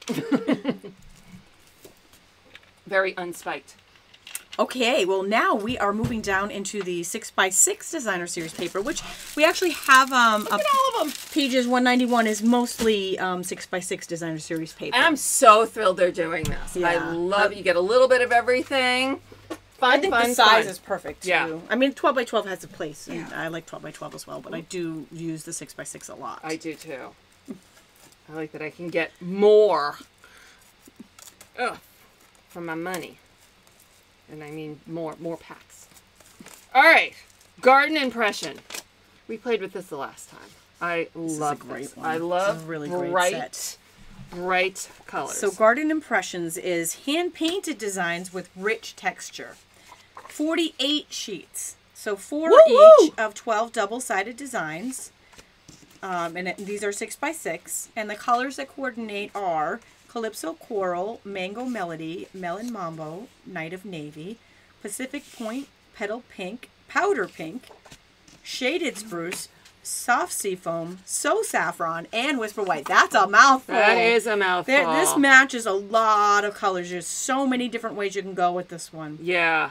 [SPEAKER 2] very unspiked.
[SPEAKER 1] Okay, well now we are moving down into the six by six designer series paper, which we actually have. Um,
[SPEAKER 2] Look at all of them.
[SPEAKER 1] pages one ninety one is mostly um, six by six designer series paper.
[SPEAKER 2] I'm so thrilled they're doing this.
[SPEAKER 1] Yeah.
[SPEAKER 2] I love you get a little bit of everything. Fun,
[SPEAKER 1] I think
[SPEAKER 2] fun,
[SPEAKER 1] the size
[SPEAKER 2] fun.
[SPEAKER 1] is perfect too.
[SPEAKER 2] Yeah.
[SPEAKER 1] I mean, twelve by twelve has a place, and
[SPEAKER 2] Yeah.
[SPEAKER 1] I like twelve by twelve as well. But I do use the six by six a lot.
[SPEAKER 2] I do too. I like that I can get more ugh, for my money. And I mean more more packs. All right. Garden impression. We played with this the last time. I
[SPEAKER 1] is a
[SPEAKER 2] love
[SPEAKER 1] great
[SPEAKER 2] this.
[SPEAKER 1] one.
[SPEAKER 2] I
[SPEAKER 1] This is
[SPEAKER 2] love
[SPEAKER 1] a really great
[SPEAKER 2] bright
[SPEAKER 1] set.
[SPEAKER 2] bright colors.
[SPEAKER 1] So Garden Impressions is hand painted designs with rich texture. Forty eight sheets. So four
[SPEAKER 2] Woo-woo!
[SPEAKER 1] each of twelve double sided designs. Um, and it, these are six by six, and the colors that coordinate are Calypso Coral, Mango Melody, Melon Mambo, Night of Navy, Pacific Point, Petal Pink, Powder Pink, Shaded Spruce, Soft Seafoam, So Saffron, and Whisper White. That's a mouthful.
[SPEAKER 2] that is a mouthful.
[SPEAKER 1] There, this matches a lot of colors. There's so many different ways you can go with this one.
[SPEAKER 2] Yeah.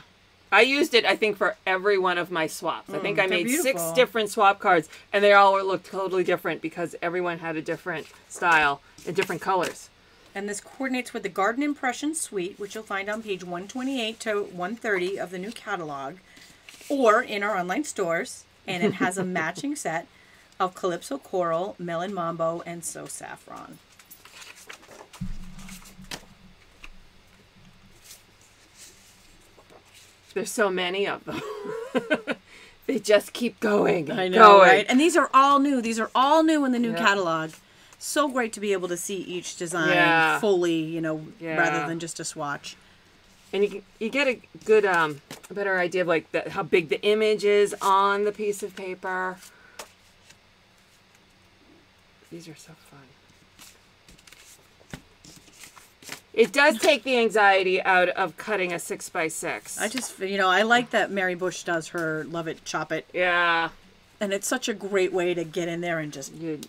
[SPEAKER 2] I used it, I think, for every one of my swaps. I think I
[SPEAKER 1] Mm,
[SPEAKER 2] made six different swap cards, and they all looked totally different because everyone had a different style and different colors.
[SPEAKER 1] And this coordinates with the Garden Impression Suite, which you'll find on page 128 to 130 of the new catalog, or in our online stores. And it has a matching set of Calypso Coral, Melon Mambo, and So Saffron.
[SPEAKER 2] There's so many of them. they just keep going.
[SPEAKER 1] I know,
[SPEAKER 2] going.
[SPEAKER 1] right? And these are all new. These are all new in the new
[SPEAKER 2] Yep.
[SPEAKER 1] catalog. So great to be able to see each design
[SPEAKER 2] Yeah.
[SPEAKER 1] fully, you know,
[SPEAKER 2] Yeah.
[SPEAKER 1] rather than just a swatch.
[SPEAKER 2] and you you get a good um a better idea of like the, how big the image is on the piece of paper. These are so fun. It does take the anxiety out of cutting a six by six.
[SPEAKER 1] I just, you know, I like that Mary Bush does her love it, chop it,
[SPEAKER 2] yeah,
[SPEAKER 1] and it's such a great way to get in there and just
[SPEAKER 2] you,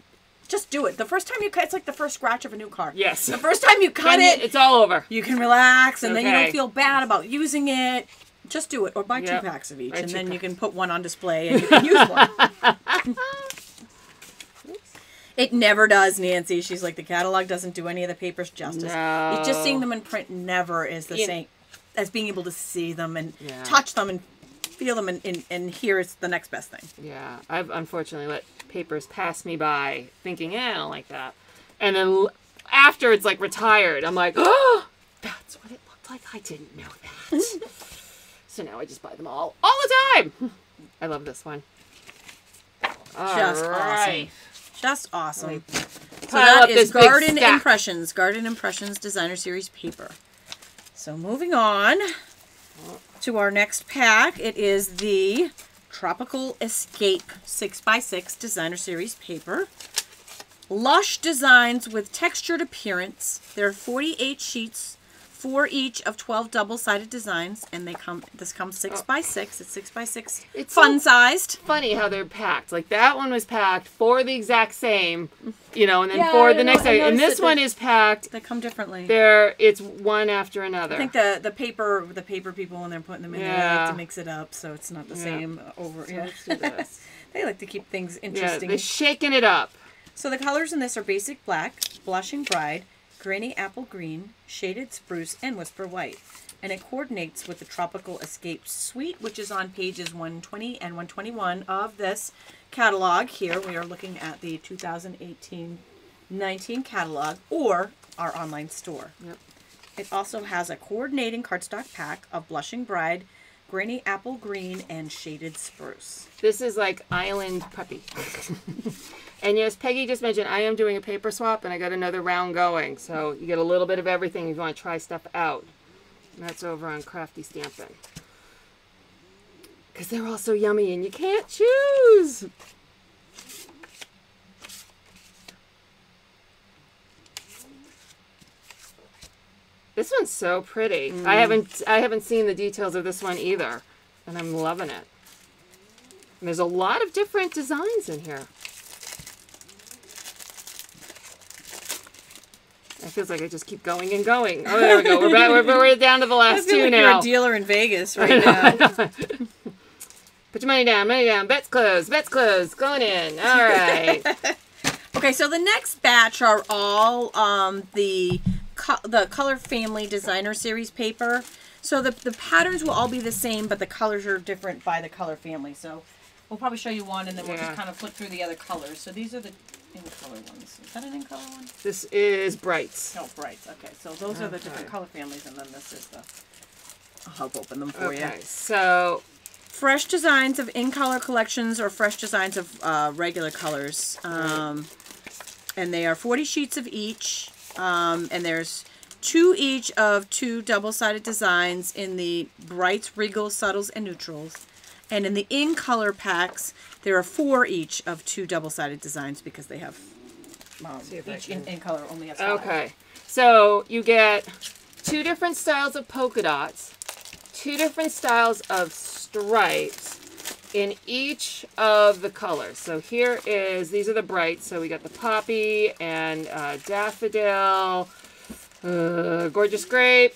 [SPEAKER 1] just do it. The first time you cut, it's like the first scratch of a new car.
[SPEAKER 2] yes.
[SPEAKER 1] The first time you cut
[SPEAKER 2] And
[SPEAKER 1] it,
[SPEAKER 2] it's all over.
[SPEAKER 1] you can relax, and then you don't feel bad about using it. Just do it, or buy
[SPEAKER 2] Yep.
[SPEAKER 1] two packs of each,
[SPEAKER 2] Buy
[SPEAKER 1] and then you can put one on display and you can use one. It never does, Nancy. She's like the catalog doesn't do any of the papers justice. It's just seeing them in print never is the same as being able to see them and
[SPEAKER 2] Yeah.
[SPEAKER 1] touch them and feel them and, and, and hear it's the next best thing.
[SPEAKER 2] Yeah, I've unfortunately let papers pass me by thinking, yeah, I don't like that. And then after it's like retired, I'm like, oh, that's what it looked like. I didn't know that. so now I just buy them all, all the time. I love this one. All
[SPEAKER 1] Just
[SPEAKER 2] right.
[SPEAKER 1] awesome. Just awesome. So
[SPEAKER 2] Pile
[SPEAKER 1] that is Garden. Impressions, Garden Impressions Designer Series paper. So moving on oh. To our next pack, it is the Tropical Escape 6x6 Designer Series paper. Lush designs with textured appearance. There are 48 sheets, four each of 12 double-sided designs, and they come. This comes six by six. It's six by six,
[SPEAKER 2] It's
[SPEAKER 1] fun
[SPEAKER 2] so-
[SPEAKER 1] sized.
[SPEAKER 2] Funny how they're packed. Like that one was packed for the exact same, you know, and then
[SPEAKER 1] Yeah,
[SPEAKER 2] for the
[SPEAKER 1] know-
[SPEAKER 2] next day. And this one is packed.
[SPEAKER 1] They come differently.
[SPEAKER 2] There, it's one after another.
[SPEAKER 1] I think the the paper the paper people when they're putting them in there they like to mix it up so it's not the
[SPEAKER 2] Yeah.
[SPEAKER 1] same over. Yeah.
[SPEAKER 2] Do this.
[SPEAKER 1] they like to keep things interesting
[SPEAKER 2] yeah,
[SPEAKER 1] interesting.
[SPEAKER 2] they're shaking it up.
[SPEAKER 1] so the colors in this are basic black, blushing bride, granny apple green, shaded spruce, and whisper white. And it coordinates with the tropical escape suite, which is on pages 120 and 121 of this catalog. Here we are looking at the 2018 19 catalog or our online store.
[SPEAKER 2] Yep.
[SPEAKER 1] It also has a coordinating cardstock pack of Blushing Bride, Granny Apple Green, and Shaded Spruce.
[SPEAKER 2] This is like island puppy. and yes, Peggy just mentioned I am doing a paper swap and I got another round going. So you get a little bit of everything if you want to try stuff out. And that's over on Crafty Stampin'. Because they're all so yummy and you can't choose. This one's so pretty. I mm. haven't I haven't seen the details of this one either, and I'm loving it. And there's a lot of different designs in here. It feels like I just keep going and going. Oh, there we go. We're back. We're, we're down to the last two now.
[SPEAKER 1] You're a dealer in Vegas right now.
[SPEAKER 2] Put your money down, money down. Bets closed. Bets closed. Going in. All right.
[SPEAKER 1] okay, so the next batch are all um, the co- the Color Family Designer Series paper. So the, the patterns will all be the same, but the colors are different by the color family. So we'll probably show you one, and then we'll
[SPEAKER 2] Yeah.
[SPEAKER 1] just kind of flip through the other colors. So these are the in color ones. Is that an in color one?
[SPEAKER 2] this is Brights.
[SPEAKER 1] No, bright. Okay, so those are the different color families, and then this is the. I'll help open them for you.
[SPEAKER 2] Okay, so
[SPEAKER 1] fresh designs of in color collections or fresh designs of uh, regular colors. Um, and they are 40 sheets of each. Um, and there's two each of two double sided designs in the brights, regals, subtles, and neutrals. And in the in color packs, there are four each of two double sided designs because they have um,
[SPEAKER 2] See if I
[SPEAKER 1] each in, in color only has five.
[SPEAKER 2] Okay. So you get two different styles of polka dots, two different styles of stripes in each of the colors. So here is, these are the brights. So we got the poppy and uh, daffodil, uh, gorgeous grape.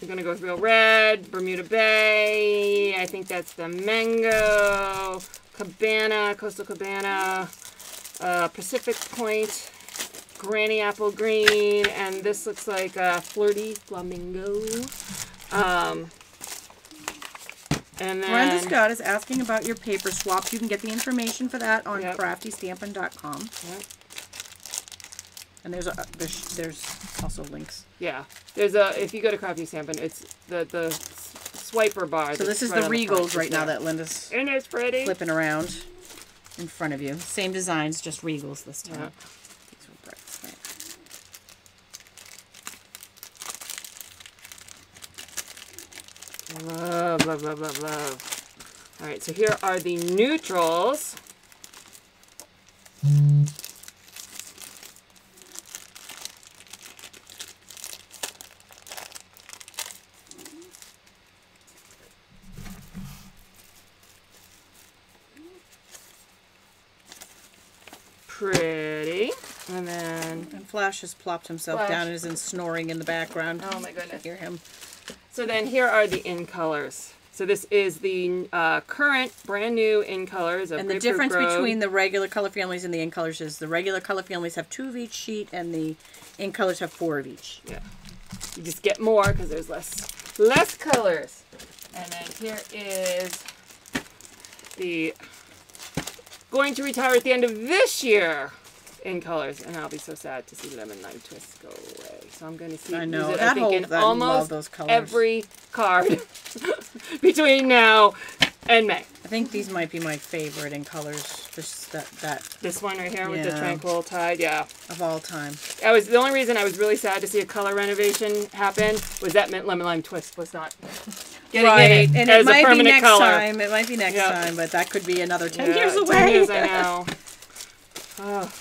[SPEAKER 2] We're gonna go with real red, Bermuda Bay. I think that's the mango, cabana, coastal cabana, uh, Pacific Point, Granny Apple Green, and this looks like a flirty flamingo. Um, and then
[SPEAKER 1] Brenda Scott is asking about your paper swap. You can get the information for that on
[SPEAKER 2] Yep.
[SPEAKER 1] craftystampin.com.
[SPEAKER 2] Yep.
[SPEAKER 1] And there's a there's, there's also links.
[SPEAKER 2] Yeah, there's a if you go to Crafty Stampin', it's the the s- swiper bar.
[SPEAKER 1] So this is the
[SPEAKER 2] right on front,
[SPEAKER 1] Regals right now
[SPEAKER 2] there.
[SPEAKER 1] that Linda's
[SPEAKER 2] Isn't it pretty?
[SPEAKER 1] flipping around in front of you. Same designs, just Regals this time.
[SPEAKER 2] Yeah.
[SPEAKER 1] These were bricks, right.
[SPEAKER 2] Love, love, love, love, love. All right, so here are the neutrals. Pretty. And then,
[SPEAKER 1] And Flash has plopped himself
[SPEAKER 2] Flash.
[SPEAKER 1] down and is in snoring in the background.
[SPEAKER 2] oh my goodness.
[SPEAKER 1] Hear him.
[SPEAKER 2] So then here are the in colors. So this is the uh, current brand new in colors of
[SPEAKER 1] And the difference
[SPEAKER 2] Grove.
[SPEAKER 1] between the regular color families and the in colors is the regular color families have two of each sheet, and the in colors have four of each.
[SPEAKER 2] Yeah. You just get more because there's less less colors. And then here is the going to retire at the end of this year in colors, and I'll be so sad to see Lemon Lime Twist go away. So I'm going to see
[SPEAKER 1] I know,
[SPEAKER 2] it, I think in almost
[SPEAKER 1] those colors.
[SPEAKER 2] every card between now and May.
[SPEAKER 1] I think these might be my favorite in colors, just that that
[SPEAKER 2] This one right here with the tranquil tide, yeah.
[SPEAKER 1] of all time.
[SPEAKER 2] I was the only reason I was really sad to see a color renovation happen was that meant lemon lime twist was not getting in
[SPEAKER 1] and
[SPEAKER 2] as
[SPEAKER 1] it might
[SPEAKER 2] a
[SPEAKER 1] be next
[SPEAKER 2] color.
[SPEAKER 1] time. It might be next
[SPEAKER 2] Yep.
[SPEAKER 1] time, but that could be another ten
[SPEAKER 2] Yeah,
[SPEAKER 1] years
[SPEAKER 2] 10
[SPEAKER 1] away.
[SPEAKER 2] years, I know. Oh,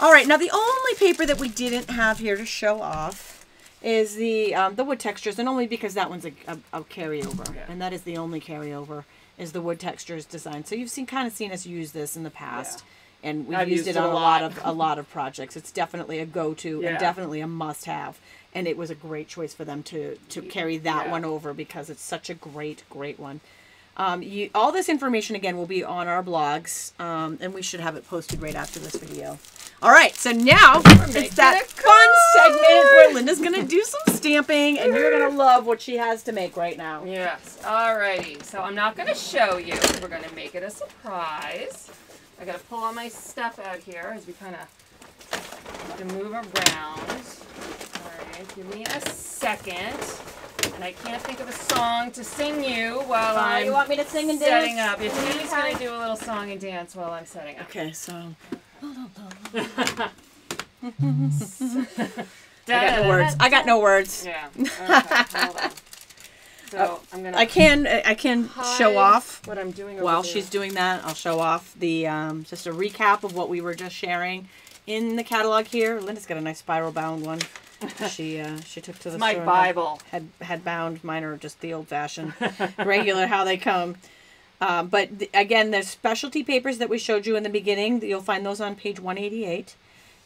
[SPEAKER 1] All right, now the only paper that we didn't have here to show off is the um, the wood textures, and only because that one's a, a, a carryover,
[SPEAKER 2] Yeah.
[SPEAKER 1] and that is the only carryover is the wood textures design. So you've seen kind of seen us use this in the past, and we've used,
[SPEAKER 2] used
[SPEAKER 1] it on
[SPEAKER 2] a
[SPEAKER 1] lot
[SPEAKER 2] lot.
[SPEAKER 1] of a lot of projects. It's definitely a go to
[SPEAKER 2] Yeah.
[SPEAKER 1] and definitely a must have. And it was a great choice for them to to carry that
[SPEAKER 2] Yeah.
[SPEAKER 1] one over because it's such a great great one. Um, you, all this information again will be on our blogs, um, and we should have it posted right after this video. All right, so now it's that fun segment where Linda's gonna do some stamping, and you're gonna love what she has to make right now.
[SPEAKER 2] yes. Alrighty. So I'm not going to show you. We're going to make it a surprise. I got to pull all my stuff out here as we kind of to move around. Alright, give me a second. And I can't think of a song to sing you while I'm
[SPEAKER 1] Uh, you want me to sing and
[SPEAKER 2] setting
[SPEAKER 1] dance?
[SPEAKER 2] up. If Judy's going to do a little song and dance while I'm setting up.
[SPEAKER 1] Okay, so
[SPEAKER 2] I
[SPEAKER 1] got no words. I got no words.
[SPEAKER 2] Yeah. Okay. So I'm gonna
[SPEAKER 1] I can I can show off
[SPEAKER 2] what I'm doing
[SPEAKER 1] while
[SPEAKER 2] there.
[SPEAKER 1] she's doing that. I'll show off the um, just a recap of what we were just sharing in the catalog here. Linda's got a nice spiral bound one. She uh, she took to the
[SPEAKER 2] my Bible.
[SPEAKER 1] had had bound. Mine are just the old fashioned, regular how they come. Um, but th- again, there's specialty papers that we showed you in the beginning. You'll find those on page 188,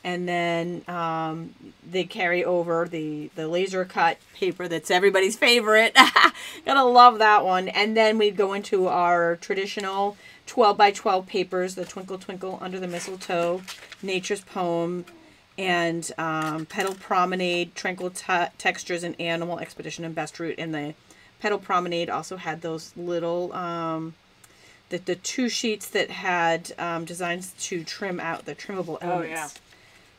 [SPEAKER 1] and then um, they carry over the the laser cut paper that's everybody's favorite. Gotta love that one. And then we go into our traditional 12 by 12 papers: the Twinkle Twinkle Under the Mistletoe, Nature's Poem, and um, Petal Promenade, Tranquil Te- Textures, and Animal Expedition and Best Route. And the Petal Promenade also had those little, um, the, the two sheets that had um, designs to trim out the trimmable elements.
[SPEAKER 2] yeah.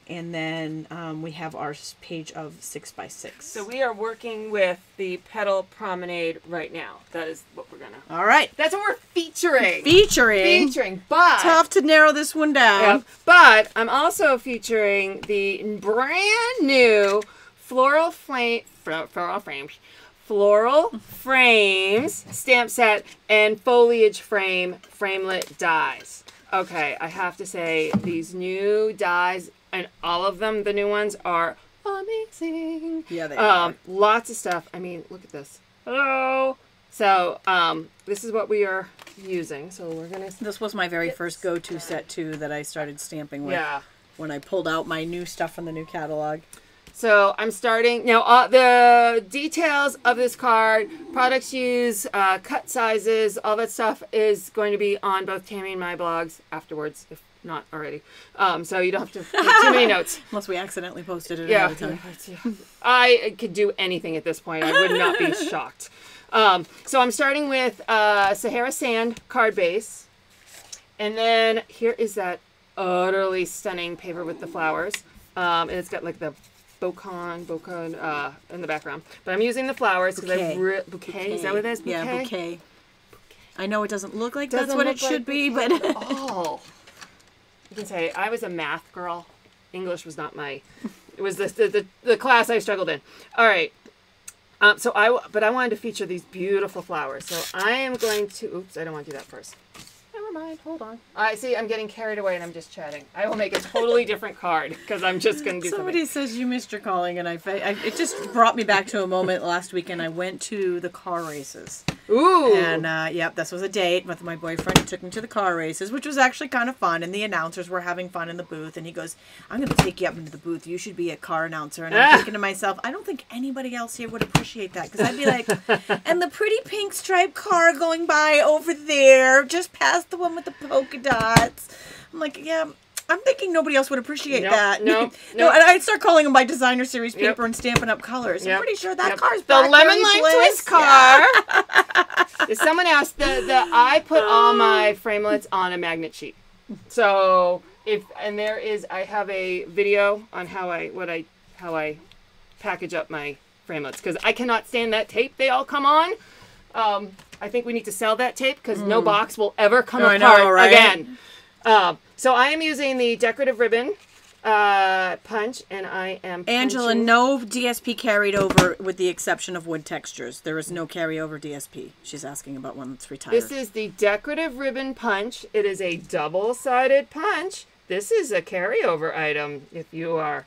[SPEAKER 1] And then um, we have our page of six by six.
[SPEAKER 2] So we are working with the petal promenade right now. That is what we're gonna.
[SPEAKER 1] All right.
[SPEAKER 2] That's what we're featuring.
[SPEAKER 1] Featuring.
[SPEAKER 2] featuring, but
[SPEAKER 1] Tough to narrow this one down.
[SPEAKER 2] But I'm also featuring the brand new floral flame, floral frames, floral frames stamp set and foliage frame framelit dies. Okay, I have to say these new dies and all of them, the new ones are amazing.
[SPEAKER 1] Yeah, they
[SPEAKER 2] Um, lots of stuff. I mean, look at this. Hello. So, um, this is what we are using. So we're gonna.
[SPEAKER 1] This was my very first go-to set too that I started stamping with
[SPEAKER 2] Yeah.
[SPEAKER 1] when I pulled out my new stuff from the new catalog.
[SPEAKER 2] So I'm starting now. All the details of this card, products used, uh, cut sizes, all that stuff is going to be on both Tami and my blogs afterwards, if not already. Um, so you don't have to take too many notes.
[SPEAKER 1] Unless we accidentally posted it
[SPEAKER 2] Yeah,
[SPEAKER 1] time.
[SPEAKER 2] I could do anything at this point. I would not be shocked. Um, so I'm starting with uh, Sahara Sand card base, and then here is that utterly stunning paper with the flowers, um, and it's got like the Bocon, Bocon uh, in the background. But I'm using the flowers because I
[SPEAKER 1] Bouquet.
[SPEAKER 2] re- bouquet. Is that what it is? Bouquet?
[SPEAKER 1] Yeah, bouquet. I know it doesn't look like
[SPEAKER 2] Doesn't
[SPEAKER 1] that's what it should
[SPEAKER 2] like
[SPEAKER 1] be, but
[SPEAKER 2] Oh. You can say I was a math girl. English was not my. It was the the, the, the class I struggled in. All right. Um, so I but I wanted to feature these beautiful flowers. So I am going to. Oops, I don't want to do that first. Never mind. Hold on. I see. I'm getting carried away and I'm just chatting. I will make a totally different card because I'm just going to do
[SPEAKER 1] Somebody says you missed your calling, and I, I it just brought me back to a moment last weekend. I went to the car races,
[SPEAKER 2] something. Ooh.
[SPEAKER 1] and uh, yep, this was a date with my boyfriend. He took me to the car races, which was actually kind of fun. And the announcers were having fun in the booth. And he goes, "I'm going to take you up into the booth. You should be a car announcer." And I'm
[SPEAKER 2] Ah.
[SPEAKER 1] thinking to myself, I don't think anybody else here would appreciate that because I'd be like, "And the pretty pink striped car going by over there, just past the one with the polka dots." I'm like, yeah. I'm thinking nobody else would appreciate
[SPEAKER 2] Nope,
[SPEAKER 1] that.
[SPEAKER 2] nope,
[SPEAKER 1] no, and I'd start calling them by designer series
[SPEAKER 2] Yep.
[SPEAKER 1] paper and Stampin' Up colors.
[SPEAKER 2] Yep.
[SPEAKER 1] I'm pretty sure that
[SPEAKER 2] Yep.
[SPEAKER 1] car's
[SPEAKER 2] the lemon lime twist car. If Someone asked the, the I put all my framelits on a magnet sheet. So if and there is I have a video on how I what I how I package up my framelits because I cannot stand that tape they all come on. Um, I think we need to sell that tape because no box will ever come.
[SPEAKER 1] I
[SPEAKER 2] apart
[SPEAKER 1] know, right?
[SPEAKER 2] again. Um, so I am using the decorative ribbon uh, punch, and I am
[SPEAKER 1] Angela,
[SPEAKER 2] punching-
[SPEAKER 1] no DSP carried over with the exception of wood textures. There is no carryover DSP. She's asking about one that's retired.
[SPEAKER 2] This is the decorative ribbon punch. It is a double-sided punch. This is a carryover item if you are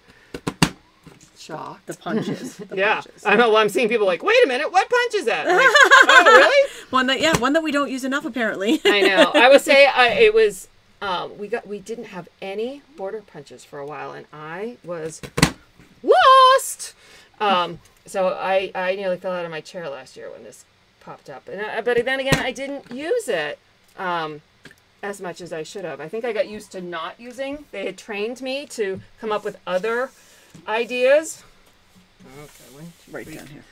[SPEAKER 2] shocked.
[SPEAKER 1] the punches. The
[SPEAKER 2] Yeah,
[SPEAKER 1] punches.
[SPEAKER 2] I know. Well, I'm seeing people like, wait a minute, what punch is that? Like, oh, really?
[SPEAKER 1] One that yeah, one that we don't use enough apparently.
[SPEAKER 2] I know. I would say I, it was. Um, we got we didn't have any border punches for a while, and I was lost. Um, so I I nearly fell out of my chair last year when this popped up, and I, but then again, I didn't use it um, as much as I should have. I think I got used to not using. They had trained me to come up with other ideas. Okay, one, two,
[SPEAKER 1] right down here.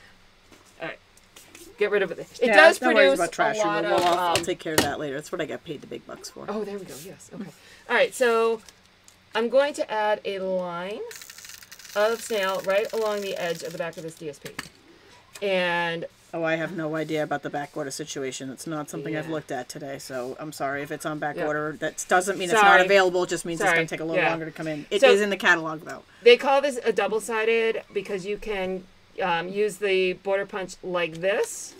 [SPEAKER 2] Get rid of it. It
[SPEAKER 1] Yeah,
[SPEAKER 2] does
[SPEAKER 1] no
[SPEAKER 2] produce
[SPEAKER 1] about trash
[SPEAKER 2] a lot
[SPEAKER 1] removal.
[SPEAKER 2] of.
[SPEAKER 1] I'll, I'll
[SPEAKER 2] um,
[SPEAKER 1] take care of that later. That's what I got paid the big bucks for.
[SPEAKER 2] Oh, there we go. Yes. Okay. All right. So I'm going to add a line of snail right along the edge of the back of this DSP. And
[SPEAKER 1] Oh, I have no idea about the back order situation. It's not something I've looked at today, so I'm sorry if it's on back
[SPEAKER 2] Yeah.
[SPEAKER 1] order. That doesn't mean it's not available. It just means it's going to take a little
[SPEAKER 2] Yeah.
[SPEAKER 1] longer to come in. It is
[SPEAKER 2] So-
[SPEAKER 1] in the catalog though.
[SPEAKER 2] they call this a double sided because you can um, use the border punch like this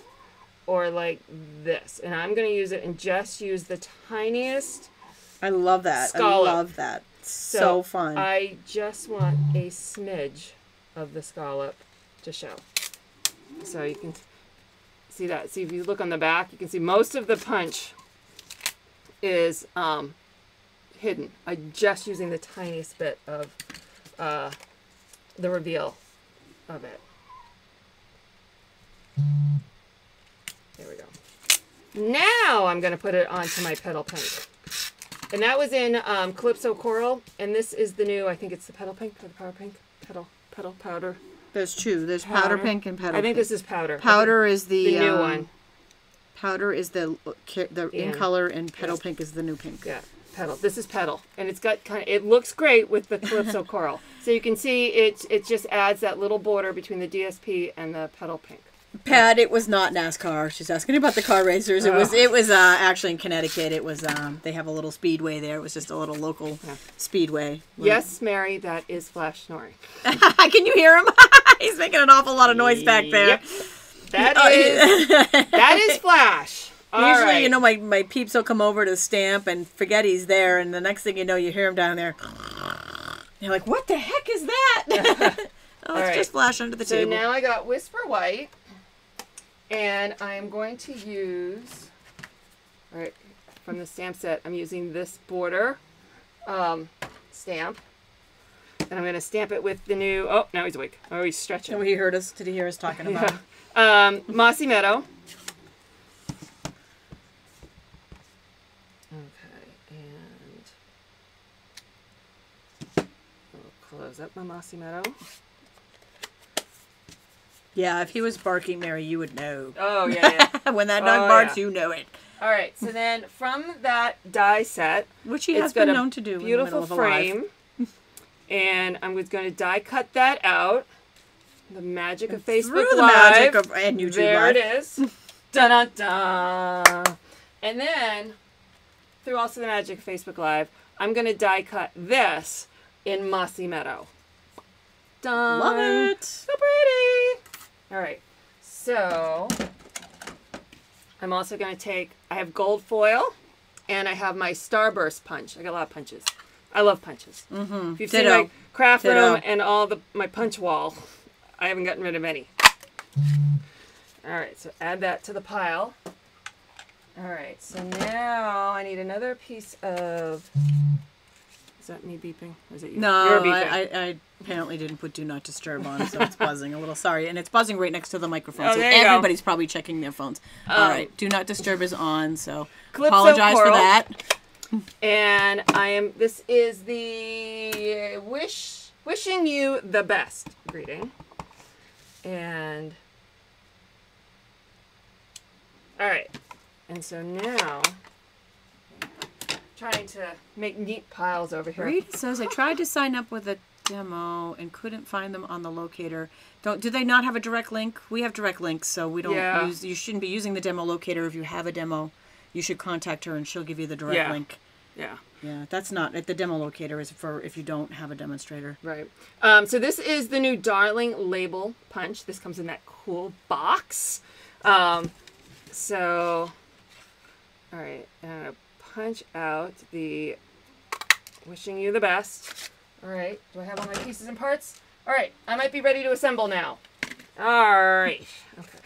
[SPEAKER 2] or like this. And I'm going to use it and just use the tiniest.
[SPEAKER 1] I love that.
[SPEAKER 2] Scallop.
[SPEAKER 1] I love that. So, fun.
[SPEAKER 2] I just want a smidge of the scallop to show. So you can see that. See if you look on the back, you can see most of the punch is um, hidden. I'm just using the tiniest bit of uh, the reveal of it. There we go. Now I'm going to put it onto my petal pink. And that was in um, Calypso Coral, and this is the new. I think it's the petal pink or the powder pink. Petal, petal, powder.
[SPEAKER 1] There's two. There's powder,
[SPEAKER 2] Powder.
[SPEAKER 1] pink and powder.
[SPEAKER 2] I think
[SPEAKER 1] pink.
[SPEAKER 2] this is powder.
[SPEAKER 1] powder is the,
[SPEAKER 2] the new
[SPEAKER 1] um,
[SPEAKER 2] one.
[SPEAKER 1] Powder is the the in
[SPEAKER 2] Yeah.
[SPEAKER 1] color, and petal
[SPEAKER 2] Yeah.
[SPEAKER 1] pink is the new pink.
[SPEAKER 2] Yeah, petal. This is petal, and it's got kind of. It looks great with the Calypso Coral. So you can see it. It just adds that little border between the DSP and the petal pink.
[SPEAKER 1] Pat, it was not NASCAR. She's asking about the car racers. It was
[SPEAKER 2] Oh.
[SPEAKER 1] it was uh, actually in Connecticut. It was um, they have a little speedway there. It was just a little local
[SPEAKER 2] Yeah.
[SPEAKER 1] speedway.
[SPEAKER 2] Yes, Mary, that is Flash snoring.
[SPEAKER 1] Can you hear him? He's making an awful lot of noise back there.
[SPEAKER 2] Yep. That
[SPEAKER 1] Oh,
[SPEAKER 2] is that is Flash. All
[SPEAKER 1] Usually,
[SPEAKER 2] right.
[SPEAKER 1] you know, my, my peeps will come over to stamp and forget he's there, and the next thing you know, you hear him down there. You're like, what the heck is that? oh, it's
[SPEAKER 2] right.
[SPEAKER 1] just flash under the
[SPEAKER 2] So
[SPEAKER 1] table.
[SPEAKER 2] now I got Whisper White, and I am going to use, all right, from the stamp set, I'm using this border um, stamp. And I'm going to stamp it with the new, oh, now he's awake. Oh, he's stretching.
[SPEAKER 1] Oh, he heard us. Did he hear us talking about
[SPEAKER 2] Yeah. Um, Mossy Meadow. Okay, and I'll close up my Mossy Meadow.
[SPEAKER 1] Yeah, if he was barking, Mary, you would know.
[SPEAKER 2] Oh, yeah, yeah.
[SPEAKER 1] when that oh, dog
[SPEAKER 2] Oh,
[SPEAKER 1] barks,
[SPEAKER 2] yeah.
[SPEAKER 1] you know it.
[SPEAKER 2] All right, so then from that die set,
[SPEAKER 1] Which he has been known to do.
[SPEAKER 2] beautiful
[SPEAKER 1] in the middle of
[SPEAKER 2] frame, and I'm just going to die cut that out. The magic of Facebook
[SPEAKER 1] Through the
[SPEAKER 2] Live.
[SPEAKER 1] magic of and YouTube
[SPEAKER 2] there
[SPEAKER 1] Live.
[SPEAKER 2] it is. dun dun dun. And then, through also the magic of Facebook Live, I'm going to die cut this in Mossy Meadow. Done.
[SPEAKER 1] Love it.
[SPEAKER 2] So pretty. All right. So I'm also going to take, I have gold foil and I have my Starburst punch. I got a lot of punches. I love punches. Mm-hmm. If you've seen my craft
[SPEAKER 1] Ditto.
[SPEAKER 2] room and all the my punch wall, I haven't gotten rid of any. All right, so add that to the pile. All right, so now I need another piece of. Is that me beeping? Or is it you?
[SPEAKER 1] No,
[SPEAKER 2] You're beeping.
[SPEAKER 1] I, I, apparently didn't put do not disturb on, so it's buzzing a little. Sorry, and it's buzzing right next to the microphone,
[SPEAKER 2] Oh,
[SPEAKER 1] so
[SPEAKER 2] you go.
[SPEAKER 1] everybody's probably checking their phones. All
[SPEAKER 2] Um,
[SPEAKER 1] right, do not disturb is on, so
[SPEAKER 2] Calypso
[SPEAKER 1] apologize for that.
[SPEAKER 2] and I am. This is the wish, wishing you the best greeting, and all right, and so now trying to make neat piles over here.
[SPEAKER 1] Rita says I tried to sign up with a demo and couldn't find them on the locator. Don't do they not have a direct link? We have direct links, so we don't
[SPEAKER 2] Yeah.
[SPEAKER 1] use. You shouldn't be using the demo locator if you have a demo. You should contact her and she'll give you the direct
[SPEAKER 2] Yeah.
[SPEAKER 1] link.
[SPEAKER 2] Yeah.
[SPEAKER 1] Yeah, that's not the demo locator is for if you don't have a demonstrator.
[SPEAKER 2] Right. Um, so this is the new Darling label punch. This comes in that cool box. Um, so, all right, gonna punch out the wishing you the best. All right. Do I have all my pieces and parts? All right. I might be ready to assemble now. All right. Okay.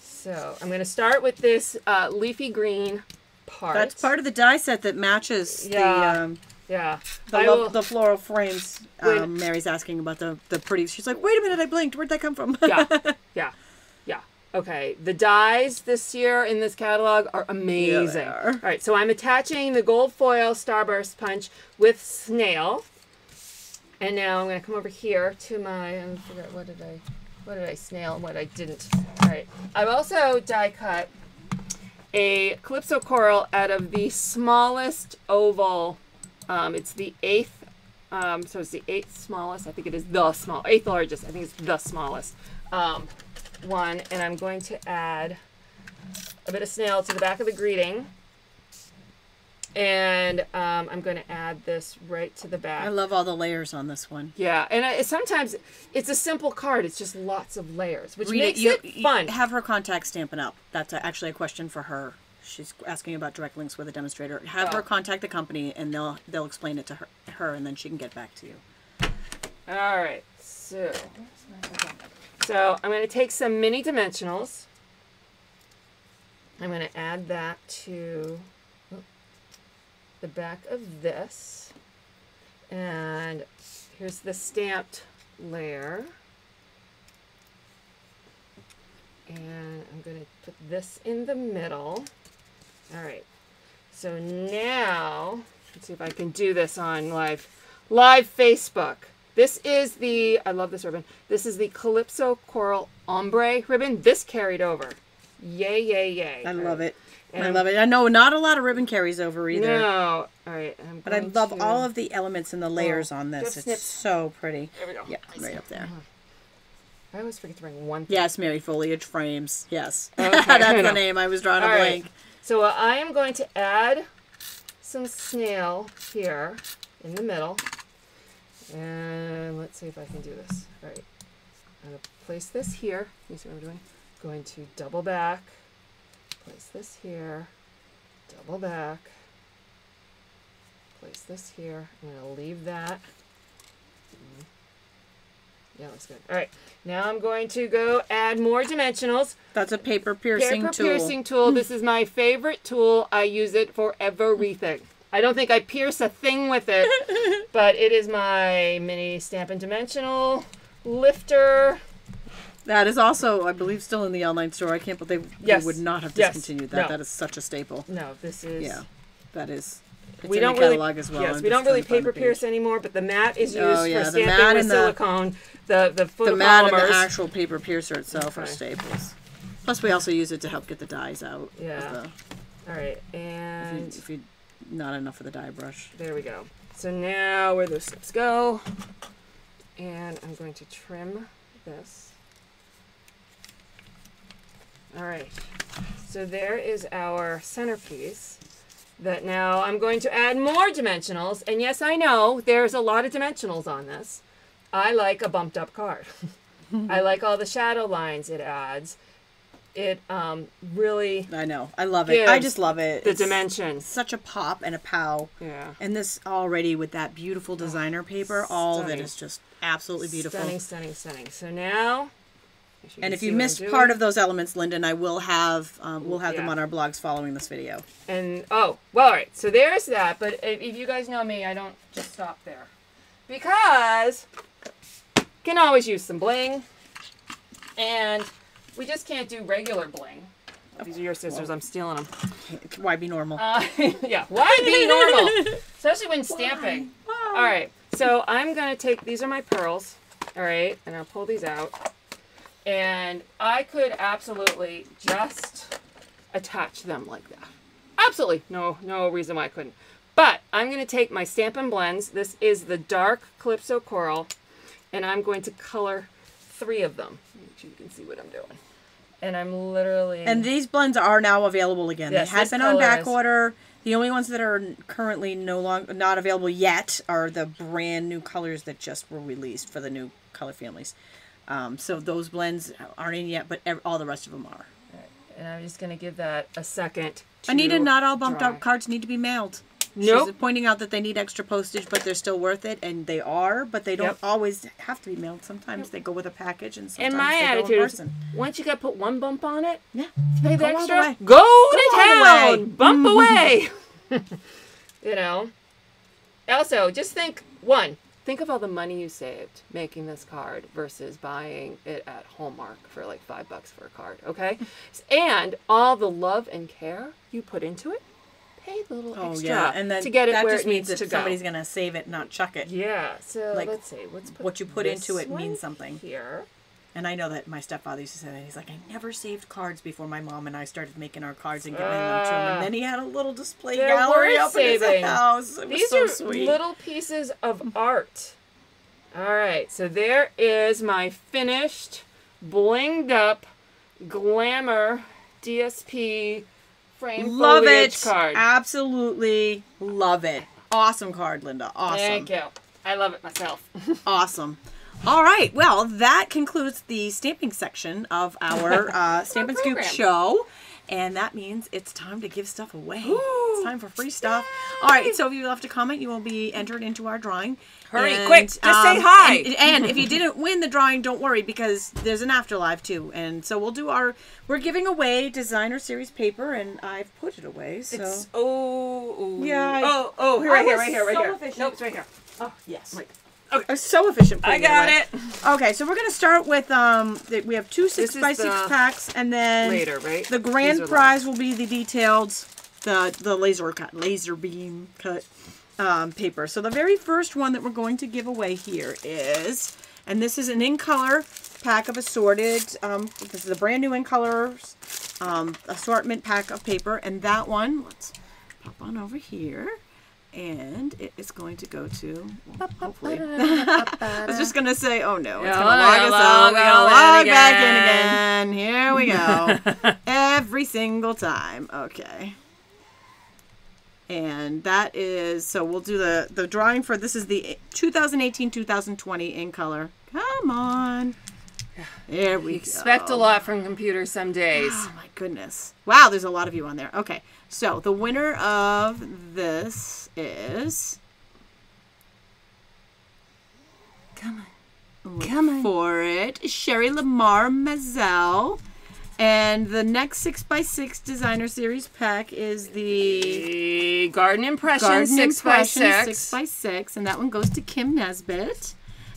[SPEAKER 2] So I'm gonna start with this uh, leafy green part.
[SPEAKER 1] That's part of the die set that matches
[SPEAKER 2] Yeah.
[SPEAKER 1] the um,
[SPEAKER 2] Yeah.
[SPEAKER 1] the,
[SPEAKER 2] will-
[SPEAKER 1] the floral frames. Um, Mary's asking about the the pretty. She's like, wait a minute, I blinked. Where'd that come from?
[SPEAKER 2] yeah, yeah, yeah. Okay, the dies this year in this catalog are amazing.
[SPEAKER 1] are.
[SPEAKER 2] All right, so I'm attaching the gold foil Starburst punch with snail, and now I'm gonna come over here to my. I forgot what did I, what did I snail and what I didn't. All right, I've also die cut a calypso coral out of the smallest oval. Um, it's the eighth um, so it's the eighth smallest. I think it is the small, eighth largest. I think it's the smallest um, one. And I'm going to add a bit of snail to the back of the greeting. And um, I'm going to add this right to the back.
[SPEAKER 1] I love all the layers on this one.
[SPEAKER 2] yeah, and I, sometimes it's a simple card. It's just lots of layers, which makes
[SPEAKER 1] you,
[SPEAKER 2] it
[SPEAKER 1] you
[SPEAKER 2] fun.
[SPEAKER 1] have her contact Stampin' Up. That's actually a question for her. She's asking about direct links with a demonstrator. Have
[SPEAKER 2] Oh.
[SPEAKER 1] her contact the company, and they'll they'll explain it to her, her, and then she can get back to you.
[SPEAKER 2] All right, so so I'm going to take some mini dimensionals. I'm going to add that to the back of this, and here's the stamped layer. And I'm going to put this in the middle. All right. So now, let's see if I can do this on live live Facebook. This is the I love this ribbon. This is the Calypso Coral Ombre ribbon. This carried over. Yay, yay, yay.
[SPEAKER 1] I love it. I love it. I know not a lot of ribbon carries over either.
[SPEAKER 2] No. All right. I'm
[SPEAKER 1] But I love
[SPEAKER 2] to-
[SPEAKER 1] all of the elements and the layers on this. It's so pretty.
[SPEAKER 2] There we go.
[SPEAKER 1] Yep, right up there.
[SPEAKER 2] I always forget to bring one thing.
[SPEAKER 1] Yes, Mary Foliage Frames. Yes.
[SPEAKER 2] Okay,
[SPEAKER 1] That's the name. I was drawing a
[SPEAKER 2] All right.
[SPEAKER 1] blank.
[SPEAKER 2] So uh, I am going to add some snail here in the middle. And let's see if I can do this. All right. I'm going to place this here. You see what I'm doing? Going to double back. Place this here. Double back. Place this here. I'm going to leave that. Mm. Yeah, looks good. All right. Now I'm going to go add more dimensionals.
[SPEAKER 1] That's a paper piercing
[SPEAKER 2] Paper
[SPEAKER 1] tool.
[SPEAKER 2] piercing tool. This is my favorite tool. I use it for everything. I don't think I pierce a thing with it, but it is my mini Stampin' Dimensional lifter.
[SPEAKER 1] That is also, I believe, still in the online store. I can't believe they,
[SPEAKER 2] Yes.
[SPEAKER 1] they would not have
[SPEAKER 2] Yes.
[SPEAKER 1] discontinued that.
[SPEAKER 2] No.
[SPEAKER 1] That is such a staple.
[SPEAKER 2] No, this is.
[SPEAKER 1] Yeah, that is. It's
[SPEAKER 2] We
[SPEAKER 1] in
[SPEAKER 2] don't
[SPEAKER 1] the
[SPEAKER 2] really.
[SPEAKER 1] as well.
[SPEAKER 2] yes,
[SPEAKER 1] I'm
[SPEAKER 2] we don't really
[SPEAKER 1] trying to find
[SPEAKER 2] paper pierce anymore, but the mat is oh, used
[SPEAKER 1] Oh, yeah,
[SPEAKER 2] for
[SPEAKER 1] the
[SPEAKER 2] stamping
[SPEAKER 1] mat
[SPEAKER 2] with
[SPEAKER 1] and the-
[SPEAKER 2] silicone. The the
[SPEAKER 1] The mat and the actual paper piercer itself are staples. Plus, we also use it to help get the dies out.
[SPEAKER 2] Yeah.
[SPEAKER 1] the-
[SPEAKER 2] All right,
[SPEAKER 1] if, you,
[SPEAKER 2] and
[SPEAKER 1] if you not enough of the die brush.
[SPEAKER 2] there we go. So now where those slips go, and I'm going to trim this. All right. So there is our centerpiece that now I'm going to add more dimensionals. And yes, I know there's a lot of dimensionals on this. I like a bumped up card. I like all the shadow lines it adds. It um, really
[SPEAKER 1] I know. I love it. I just love it.
[SPEAKER 2] the
[SPEAKER 1] It's
[SPEAKER 2] dimension.
[SPEAKER 1] Such a pop and a pow.
[SPEAKER 2] Yeah.
[SPEAKER 1] And this already with that beautiful designer paper, all of it
[SPEAKER 2] stunning.
[SPEAKER 1] is just absolutely beautiful.
[SPEAKER 2] Stunning, stunning, stunning. So now.
[SPEAKER 1] And if you missed part of those elements, Lyndon, I will have um, we'll have them on our blogs following this video.
[SPEAKER 2] And oh, well, all right. So there's that. But if, if you guys know me, I don't just stop there because can always use some bling, and we just can't do regular bling. These are your scissors. I'm stealing them.
[SPEAKER 1] Why be normal?
[SPEAKER 2] Uh, yeah. Why be normal? Especially when stamping. All right. So I'm gonna take these are my pearls. All right, and I'll pull these out. And I could absolutely just attach them like that. Absolutely. No, no reason why I couldn't. But I'm going to take my Stampin' Blends. This is the dark Calypso Coral. And I'm going to color three of them. Make you can see what I'm doing. And I'm literally...
[SPEAKER 1] And these blends are now available again.
[SPEAKER 2] Yes,
[SPEAKER 1] they had been on
[SPEAKER 2] color
[SPEAKER 1] back
[SPEAKER 2] is-
[SPEAKER 1] order. The only ones that are currently no longer not available yet are the brand new colors that just were released for the new color families. Um, so those blends aren't in yet, but ev- all the rest of them are.
[SPEAKER 2] and I'm just going to give that a second to
[SPEAKER 1] Anita, not all bumped
[SPEAKER 2] dry.
[SPEAKER 1] up cards need to be mailed.
[SPEAKER 2] Nope.
[SPEAKER 1] She's pointing out that they need extra postage, but they're still worth it, and they are. But they don't
[SPEAKER 2] Yep.
[SPEAKER 1] always have to be mailed. Sometimes they go with a package, and sometimes
[SPEAKER 2] And my
[SPEAKER 1] they go in
[SPEAKER 2] attitude is,
[SPEAKER 1] person.
[SPEAKER 2] once you got put one bump on it,
[SPEAKER 1] Yeah,
[SPEAKER 2] pay the
[SPEAKER 1] Go all the
[SPEAKER 2] extra, go, to town, bump mm-hmm. away. you know. Also, just think one. Think of all the money you saved making this card versus buying it at Hallmark for like five bucks for a card. Okay, and all the love and care you put into it. Pay the little
[SPEAKER 1] Oh
[SPEAKER 2] extra
[SPEAKER 1] yeah, and then
[SPEAKER 2] to get it
[SPEAKER 1] that
[SPEAKER 2] where
[SPEAKER 1] just
[SPEAKER 2] it
[SPEAKER 1] means
[SPEAKER 2] needs
[SPEAKER 1] that
[SPEAKER 2] to go.
[SPEAKER 1] somebody's gonna save it, not chuck it.
[SPEAKER 2] Yeah. So
[SPEAKER 1] Like,
[SPEAKER 2] let's see. Put
[SPEAKER 1] what you put into it means something.
[SPEAKER 2] here.
[SPEAKER 1] And I know that my stepfather used to say that. He's like, I never saved cards before my mom and I started making our cards and giving them to him. And then he had a little display gallery up in his house. It
[SPEAKER 2] These
[SPEAKER 1] so
[SPEAKER 2] are
[SPEAKER 1] sweet.
[SPEAKER 2] little pieces of art. All right, so there is my finished, blinged up, glamour DSP frame
[SPEAKER 1] love it.
[SPEAKER 2] card.
[SPEAKER 1] Absolutely love it. Awesome card, Linda. Awesome.
[SPEAKER 2] Thank you. I love it myself.
[SPEAKER 1] Awesome. All right. Well, that concludes the stamping section of our uh, Stampin Scoop show. And that means it's time to give stuff away. It's time for free stuff. All right. So if you left a comment, you will be entered into our drawing.
[SPEAKER 2] Hurry, quick, just say um, hi.
[SPEAKER 1] And, and if you didn't win the drawing, don't worry because there's an after live too. And so we'll do our. We're giving away designer series paper, and I've put it away. So
[SPEAKER 2] It's oh, oh
[SPEAKER 1] Yeah, I-
[SPEAKER 2] oh oh
[SPEAKER 1] here,
[SPEAKER 2] right here right here right
[SPEAKER 1] so
[SPEAKER 2] here. Nope, it's right here.
[SPEAKER 1] oh yes,
[SPEAKER 2] Wait.
[SPEAKER 1] I'm so efficient.
[SPEAKER 2] I got
[SPEAKER 1] away.
[SPEAKER 2] it.
[SPEAKER 1] Okay, so we're gonna start with um. The, we have two six by six packs, and then
[SPEAKER 2] Later, right?
[SPEAKER 1] the grand prize will be the detailed, the the laser cut, laser beam cut um, paper. So the very first one that we're going to give away here is, and this is an in color pack of assorted. Um, this is a brand new in colors um, assortment pack of paper, and that one let's pop on over here. And it is going to go to, well, hopefully. I was just going to say, oh no, it's
[SPEAKER 2] Yeah,
[SPEAKER 1] going to log us out.
[SPEAKER 2] log
[SPEAKER 1] We're gonna log back in again. Here we go. Every single time. Okay. And that is, so we'll do the, the drawing for, this is the 2018-2020 in color. Come on. There we
[SPEAKER 2] Expect
[SPEAKER 1] go.
[SPEAKER 2] a lot from computers some days.
[SPEAKER 1] Oh my goodness. Wow, there's a lot of you on there. Okay. So the winner of this is
[SPEAKER 2] Come on. Come on.
[SPEAKER 1] for it, Sherry Lamar Mazel. And the next 6x6 designer series pack is the
[SPEAKER 2] Garden Impression
[SPEAKER 1] Garden
[SPEAKER 2] six by six,
[SPEAKER 1] 6x6. And that one goes to Kim Nesbitt.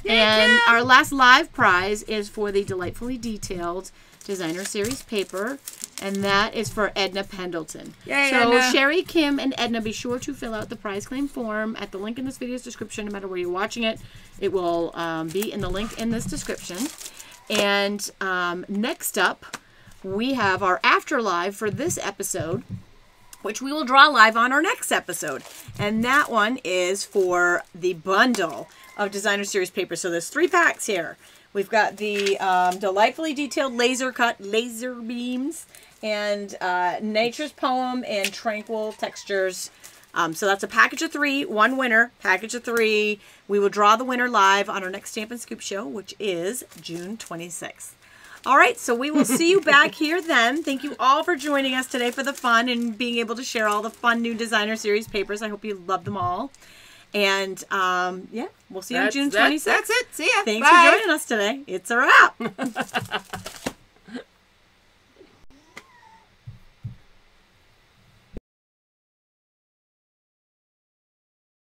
[SPEAKER 1] And our last live prize is for the delightfully detailed designer series paper. And that is for Edna Pendleton.
[SPEAKER 2] Yay,
[SPEAKER 1] so
[SPEAKER 2] Edna.
[SPEAKER 1] Sherry, Kim, and Edna, be sure to fill out the prize claim form at the link in this video's description, no matter where you're watching it. It will um, be in the link in this description. And um, next up, we have our after live for this episode. Which we will draw live on our next episode. And that one is for the bundle of Designer Series paper. So there's three packs here. We've got the um, delightfully detailed laser cut laser beams and uh, Nature's Poem and Tranquil Textures. Um, so that's a package of three, one winner, package of three. We will draw the winner live on our next Stampin Scoop show, which is June 26th. All right, so we will see you back here then. Thank you all for joining us today for the fun and being able to share all the fun new designer series papers. I hope you love them all. And um, yeah, we'll see you on June
[SPEAKER 2] that-
[SPEAKER 1] 26th.
[SPEAKER 2] That's it. See ya.
[SPEAKER 1] Thanks
[SPEAKER 2] Bye.
[SPEAKER 1] for joining us today. It's a wrap.